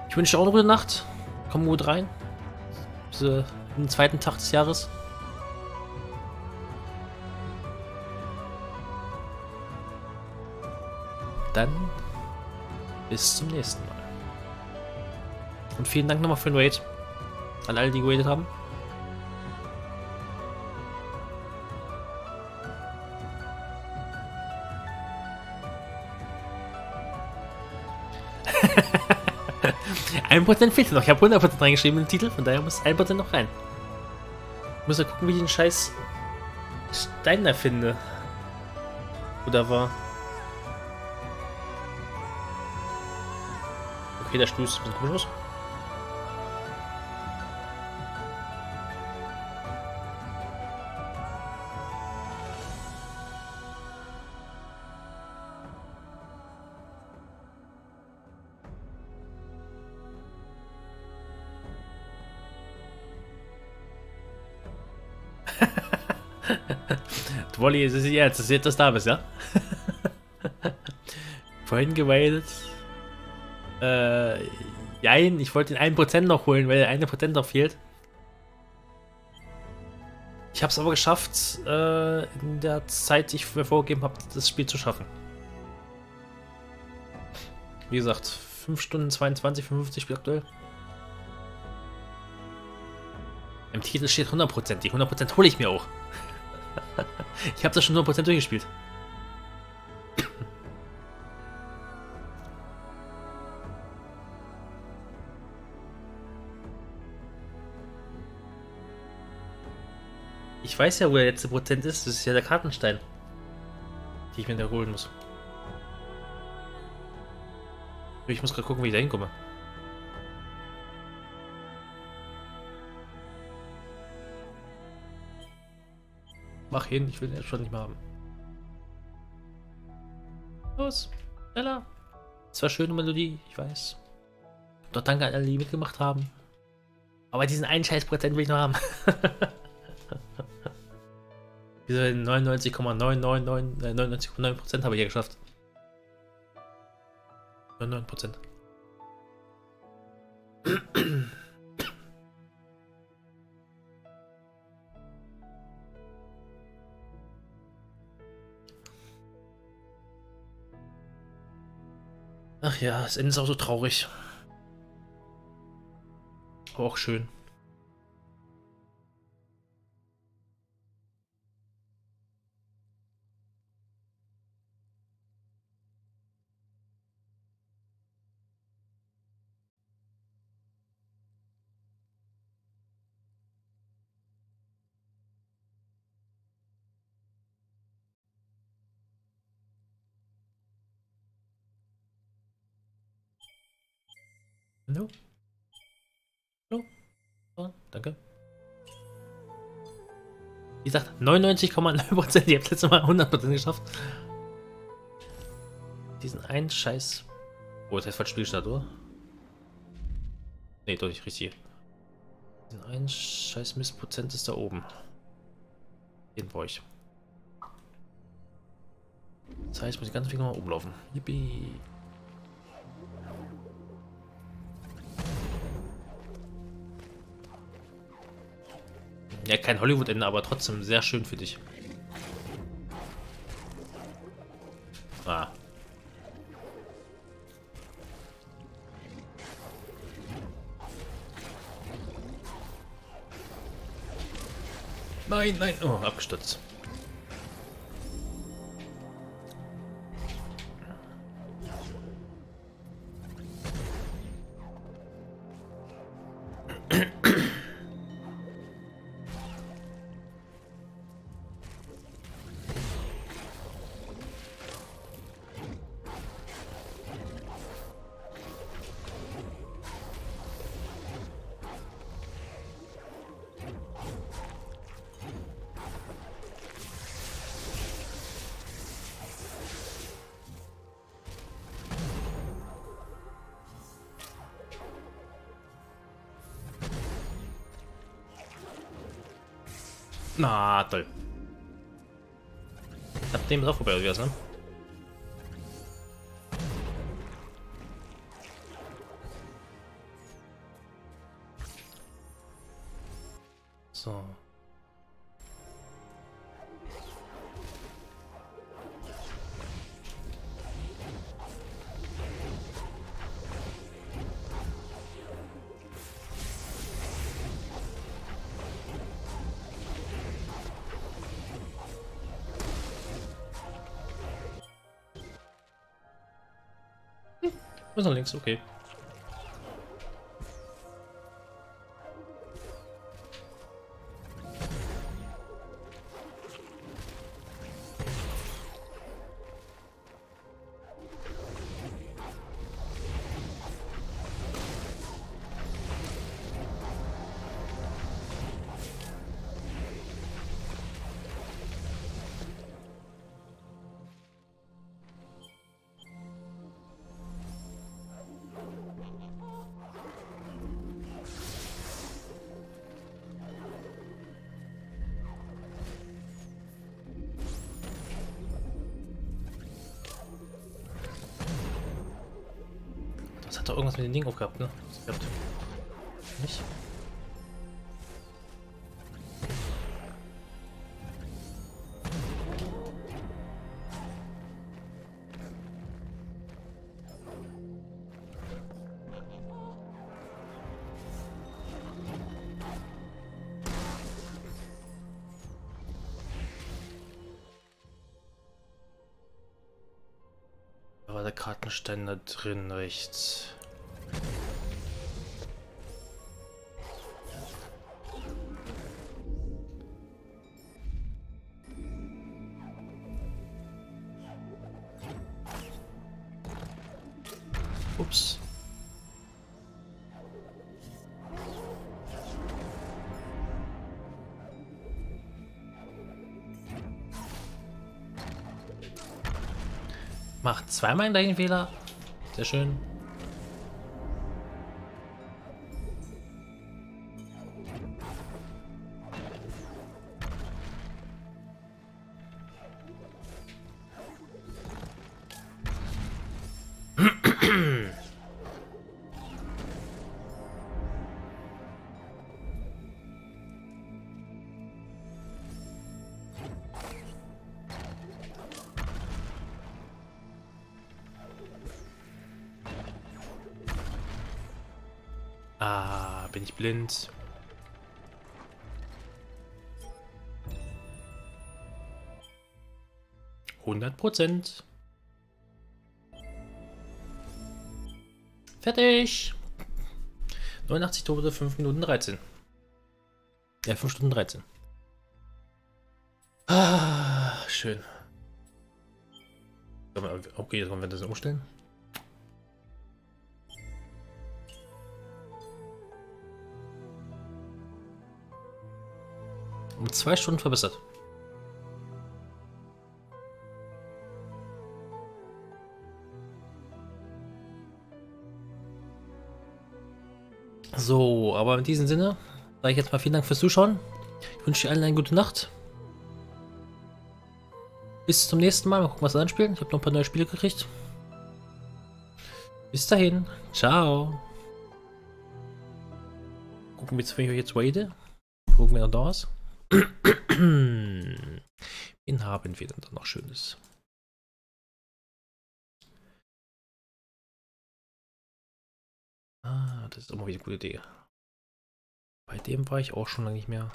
Ich wünsche auch eine gute Nacht. Komm gut rein. Diese, den zweiten Tag des Jahres. Dann bis zum nächsten Mal. Und vielen Dank nochmal für den Raid. An alle, die gewaitet haben. Ein Prozent fehlt noch. Ich habe 100% reingeschrieben in den Titel, von daher muss 1% noch rein. Ich muss ja gucken, wie ich den scheiß Stein da finde. Oder war. Okay, der ist ein bisschen komisch. Wolli, es ist jetzt, jetzt, dass du da bist, ja? Vorhin geweitet. Äh, jein, ich wollte den 1% noch holen, weil der 1% noch fehlt. Ich habe es aber geschafft, äh, in der Zeit, die ich mir vorgegeben habe, das Spiel zu schaffen. Wie gesagt, 5 Stunden 22, 55 Spiel aktuell. Im Titel steht 100%. Die 100% hole ich mir auch. ich habe das schon 100% durchgespielt. Weiß ja, wo der letzte Prozent ist. Das ist ja der Kartenstein. Die ich mir da holen muss. Ich muss gerade gucken, wie ich da hinkomme. Mach hin, ich will den schon nicht mehr haben. Los, schneller. Das war schöne Melodie, ich weiß. Doch danke an alle, die mitgemacht haben. Aber diesen einen Scheiß Prozent will ich noch haben. Diese 99,999, äh, 99,9% habe ich ja geschafft. 99%. Ach ja, das Ende ist auch so traurig. Aber auch schön. 99,9%. Ihr habt letztes Mal 100% geschafft. Diesen einen Scheiß. Oh, das heißt falsch Spielstart, oder? Ne, doch nicht richtig. Diesen einen Scheiß Missprozent ist da oben. Den brauche ich. Das heißt, ich muss ganze Weg nochmal umlaufen. Yippie. Ja, kein Hollywood-Ende, aber trotzdem sehr schön für dich. Ah. Nein, nein. Oh, abgestürzt. Na, toll. Ich hab dem drauf oder wie ne? Nach links, okay. Irgendwas mit dem Ding aufgehabt, ne? Gehabt. Nicht? Da war der Kartenstein da drin rechts. Zweimal den gleichen Fehler. Sehr schön. Blind. Hundert Prozent. Fertig. 89 Tote, 5 Minuten 13. Ja, 5 Stunden 13. Ah, schön. Okay, wollen wir das umstellen. Zwei Stunden verbessert. So, aber in diesem Sinne sage ich jetzt mal vielen Dank fürs Zuschauen. Ich wünsche allen eine gute Nacht. Bis zum nächsten Mal. Mal gucken, was wir anspielen. Ich habe noch ein paar neue Spiele gekriegt. Bis dahin. Ciao. Gucken wir jetzt, wenn ich jetzt wade. Gucken wir noch da ist. Wen haben wir denn da noch Schönes? Ah, das ist immer wieder eine gute Idee. Bei dem war ich auch schon lange nicht mehr.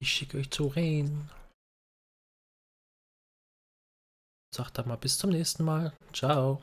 Ich schicke euch zu Rain. Sagt dann mal bis zum nächsten Mal. Ciao.